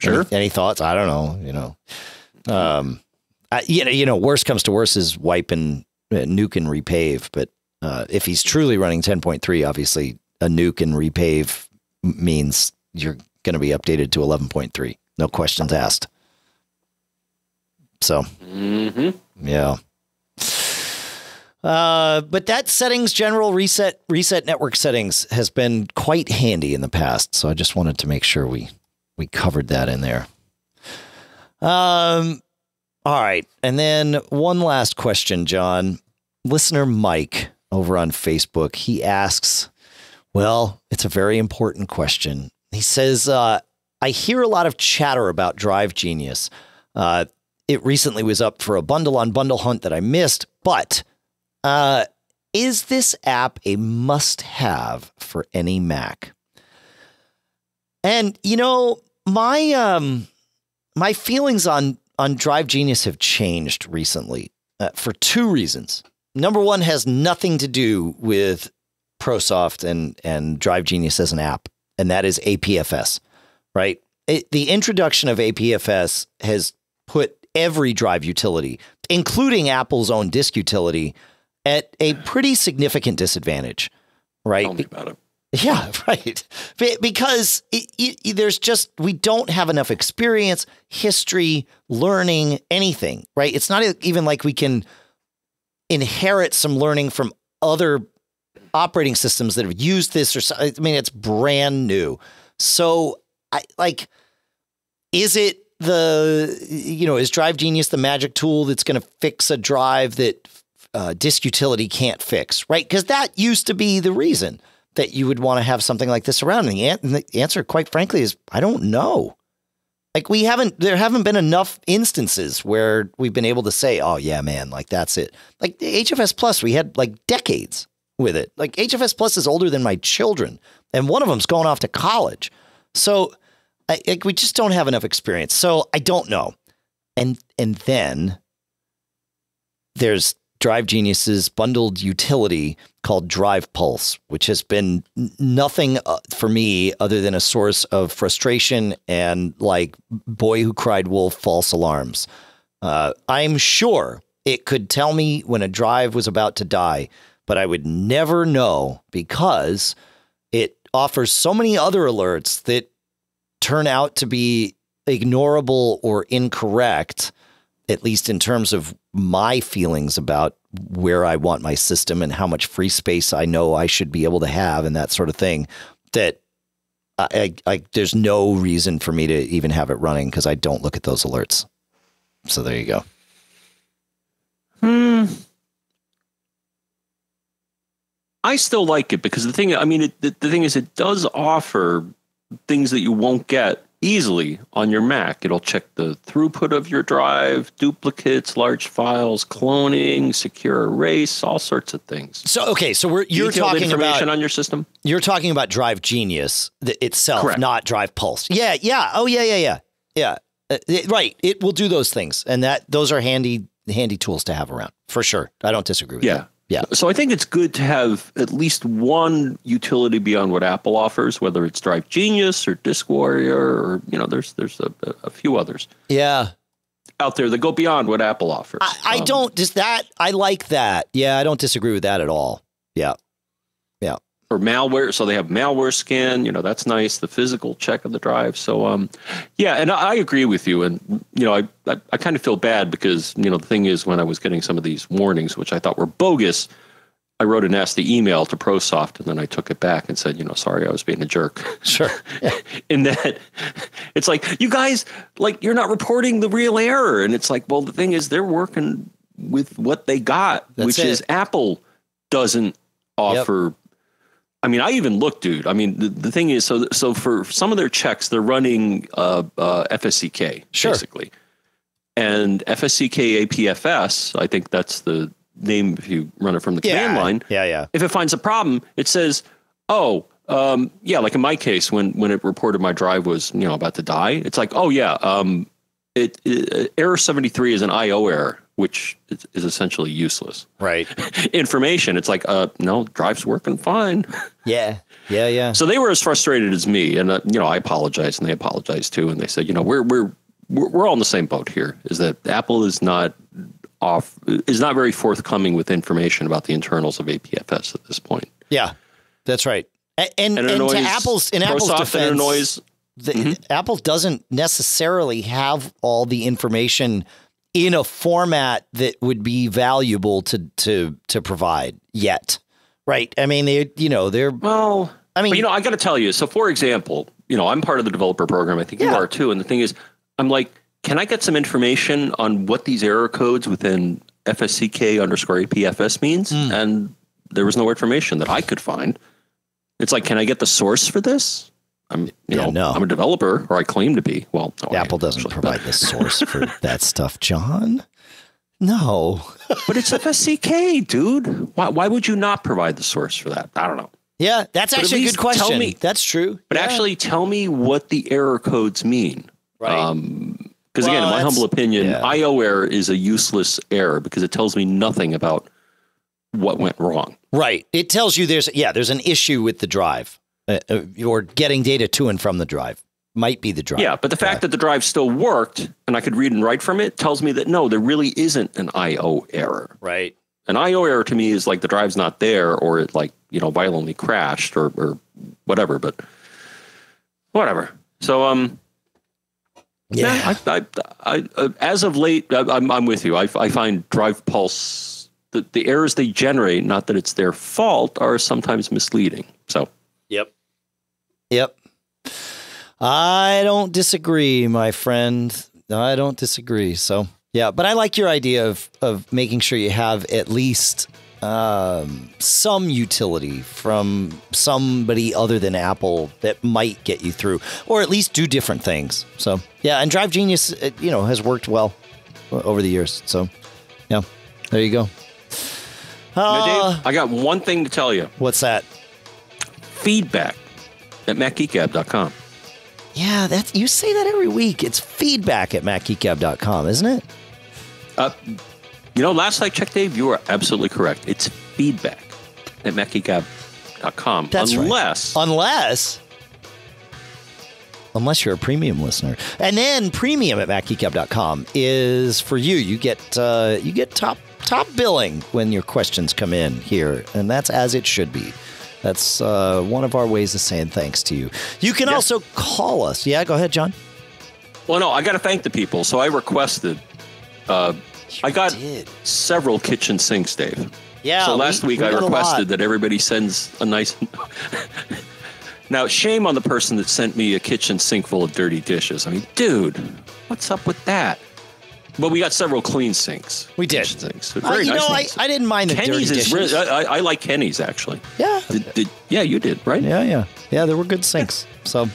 Sure. Any, any thoughts? I don't know. You know, um, uh, you know, you know, worst comes to worst is wipe and uh, nuke and repave. But uh, if he's truly running 10.3, obviously a nuke and repave means you're going to be updated to 11.3. No questions asked. So, Mm-hmm. yeah. Uh, but that settings general reset reset network settings has been quite handy in the past. So I just wanted to make sure we we covered that in there. Um, all right, and then one last question, John. Listener Mike over on Facebook, he asks, well, it's a very important question. He says, uh, I hear a lot of chatter about Drive Genius. Uh, it recently was up for a bundle on bundle hunt that I missed, but uh, is this app a must have for any Mac? And you know, my um my feelings on on Drive Genius have changed recently uh, for two reasons. Number one has nothing to do with ProSoft and and Drive Genius as an app, and that is APFS, right? It, the introduction of APFS has put every drive utility, including Apple's own disk utility, at a pretty significant disadvantage, right? Tell me about it. Yeah, right. Because it, it, there's just, we don't have enough experience, history, learning, anything, right? It's not even like we can inherit some learning from other operating systems that have used this or I mean, it's brand new. So, I like, is it the, you know, is Drive Genius the magic tool that's going to fix a drive that uh, disk utility can't fix, right? Because that used to be the reason that you would want to have something like this around. And the, an- the answer, quite frankly, is I don't know. Like we haven't, there haven't been enough instances where we've been able to say, oh yeah, man, like that's it. Like HFS Plus, we had like decades with it. Like HFS Plus is older than my children, and one of them's going off to college. So I, like we just don't have enough experience. So I don't know. And and then there's Drive Genius's bundled utility called Drive Pulse, which has been nothing uh, for me other than a source of frustration and like boy who cried wolf false alarms. Uh, I'm sure it could tell me when a drive was about to die, but I would never know because it offers so many other alerts that turn out to be ignorable or incorrect at least in terms of my feelings about where I want my system and how much free space I know I should be able to have and that sort of thing, that I, I, I there's no reason for me to even have it running because I don't look at those alerts. So there you go. Hmm. I still like it because the thing, I mean, it, the, the thing is, it does offer things that you won't get easily on your Mac. It'll check the throughput of your drive, duplicates, large files, cloning, secure erase, all sorts of things. So okay, so we're you're Detailed talking information about on your system. you're talking about Drive Genius itself, Correct. not Drive Pulse. Yeah, yeah. Oh yeah, yeah, yeah, yeah. Uh, it- right. It will do those things, and that those are handy handy tools to have around for sure. I don't disagree with Yeah. that. Yeah. So I think it's good to have at least one utility beyond what Apple offers, whether it's Drive Genius or Disk Warrior, or you know, there's there's a, a few others Yeah. out there that go beyond what Apple offers. I, I Um, don't just that. I like that. Yeah, I don't disagree with that at all. Yeah. Or malware. So they have malware scan. You know, that's nice. The physical check of the drive. So, um, yeah, and I, I agree with you. And you know, I, I I kind of feel bad because you know the thing is when I was getting some of these warnings, which I thought were bogus. I wrote a nasty email to ProSoft and then I took it back and said, you know, sorry, I was being a jerk. Sure. in that it's like you guys like you're not reporting the real error and it's like well the thing is they're working with what they got That's which it. is apple doesn't offer i mean i even looked dude i mean the, the thing is so so for some of their checks they're running uh, uh fsck Sure. basically and fsck apfs i think that's the name if you run it from the command line Yeah. Yeah. if it finds a problem, it says, "Oh, um, yeah." Like in my case, when when it reported my drive was you know about to die, it's like, "Oh yeah, um, it, it error seventy three is an I/O error, which is, is essentially useless Right. information." It's like, "Uh, no, drive's working fine." Yeah. Yeah. Yeah. So they were as frustrated as me, and uh, you know, I apologized, and they apologized too, and they said, "You know, we're we're." We're, we're all in the same boat here. Is that Apple is not off is not very forthcoming with information about the internals of APFS at this point. Yeah, that's right. And and, And and to Apple's in Apple's defense, annoys the, Apple doesn't necessarily have all the information in a format that would be valuable to to to provide yet. Right? I mean, they you know they're Well, I mean- you know, I got to tell you. So, for example, you know, I'm part of the developer program. I think you are too. And the thing is, I'm like, can I get some information on what these error codes within FSCK underscore APFS means? Hmm. And there was no information that I could find. It's like, can I get the source for this? I'm, you Yeah, know, no. I'm a developer, or I claim to be. Well, no, Apple doesn't actually- provide the source for that stuff, John. No. But it's FSCK, dude. Why, why would you not provide the source for that? I don't know. Yeah, that's But actually a good question. tell me- that's true. But Yeah. actually, tell me what the error codes mean. Right. Um, because again, in my humble opinion, yeah. IO error is a useless error because it tells me nothing about what went wrong. Right. It tells you there's yeah, there's an issue with the drive. Uh, uh, or getting data to and from the drive. Might be the drive. Yeah, but the fact that the drive still worked and I could read and write from it tells me that no, there really isn't an IO error. Right. An IO error to me is like the drive's not there or it like, you know, violently crashed or, or whatever, but whatever. So, um, Yeah. Yeah, I, I, I, uh, as of late, I, I'm, I'm with you. I, I find Drive Pulse, the, the errors they generate, not that it's their fault, are sometimes misleading. So, Yep. Yep. I don't disagree, my friend. I don't disagree. So yeah, but I like your idea of of making sure you have at least um, some utility from somebody other than Apple that might get you through, or at least do different things. So yeah, and Drive Genius, it, you know, has worked well over the years. So yeah, there you go. Now, Uh, Dave, I got one thing to tell you what's that? feedback at MacGeekGab.com. Yeah, that's you say that every week. It's feedback at macgeekgab.com, isn't it? Uh, you know, last I checked, Dave, you are absolutely correct. It's feedback at MacGeekGab.com. That's right. unless, Unless unless you're a premium listener. And then premium at macgeekgab.com is for you. You get uh, you get top top billing when your questions come in here, and that's as it should be. That's uh, one of our ways of saying thanks to you. You can Yeah. also call us. Yeah, go ahead, John. well, no, I got to thank the people. So I requested, uh, I got did. several kitchen sinks, Dave. Yeah. so we- last week we I got a lot. requested that everybody sends a nice. now, shame on the person that sent me a kitchen sink full of dirty dishes. I mean, dude, what's up with that? But we got several clean sinks. We did. Sinks. They're Uh, you nice know, I. I didn't mind the Kenny's dirty is dishes. really. I, I, like Kenny's actually. yeah. Did, did, yeah, you did, right? Yeah, yeah, yeah. There were good sinks. So,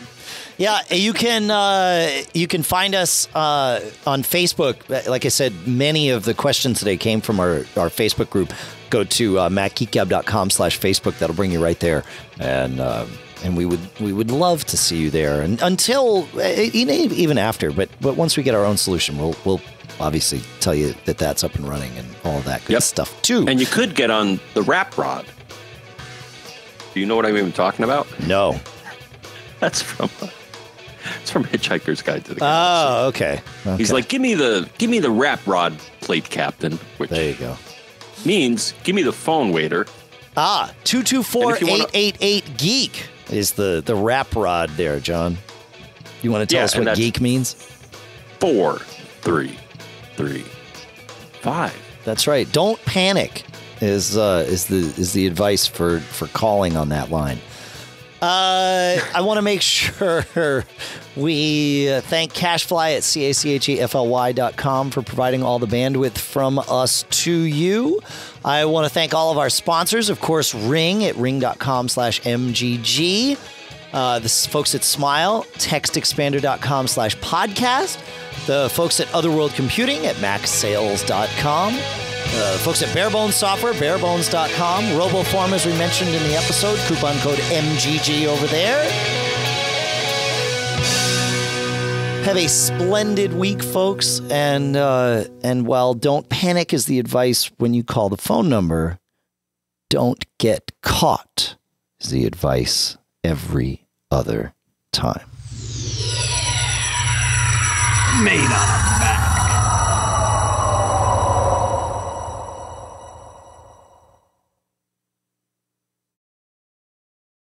yeah, you can uh, you can find us uh, on Facebook. Like I said, many of the questions today came from our, our Facebook group. Go to uh, macgeekgab.com slash Facebook. That'll bring you right there, and uh, and we would we would love to see you there. And until uh, even even after, but but once we get our own solution, we'll we'll obviously tell you that that's up and running and all that good Yep. stuff too. And you could get on the wrap rod. Do you know what I'm even talking about? no. That's from. It's from Hitchhiker's Guide to the Galaxy. Oh, okay. He's like, give me the give me the wrap rod plate captain, which there you go. means give me the phone waiter. Ah, 224 And if you wanna- 888 geek is the, the rap rod there, John. You want to tell Yeah, us what geek means? Four, three, three, five. That's right. Don't panic is uh, is the is the advice for for calling on that line. Uh, I want to make sure we uh, thank CacheFly at C-A-C-H-E-F-L-Y dot com for providing all the bandwidth from us to you. I want to thank all of our sponsors, of course, Ring at ring.com slash MGG. Uh, the folks at Smile, textexpander.com slash podcast. The folks at Other World Computing at macsales.com. Uh, folks at Barebones Software, barebones.com. RoboForm, as we mentioned in the episode, coupon code MGG over there. Have a splendid week, folks. And uh, and while don't panic is the advice when you call the phone number, don't get caught is the advice every other time. Made up.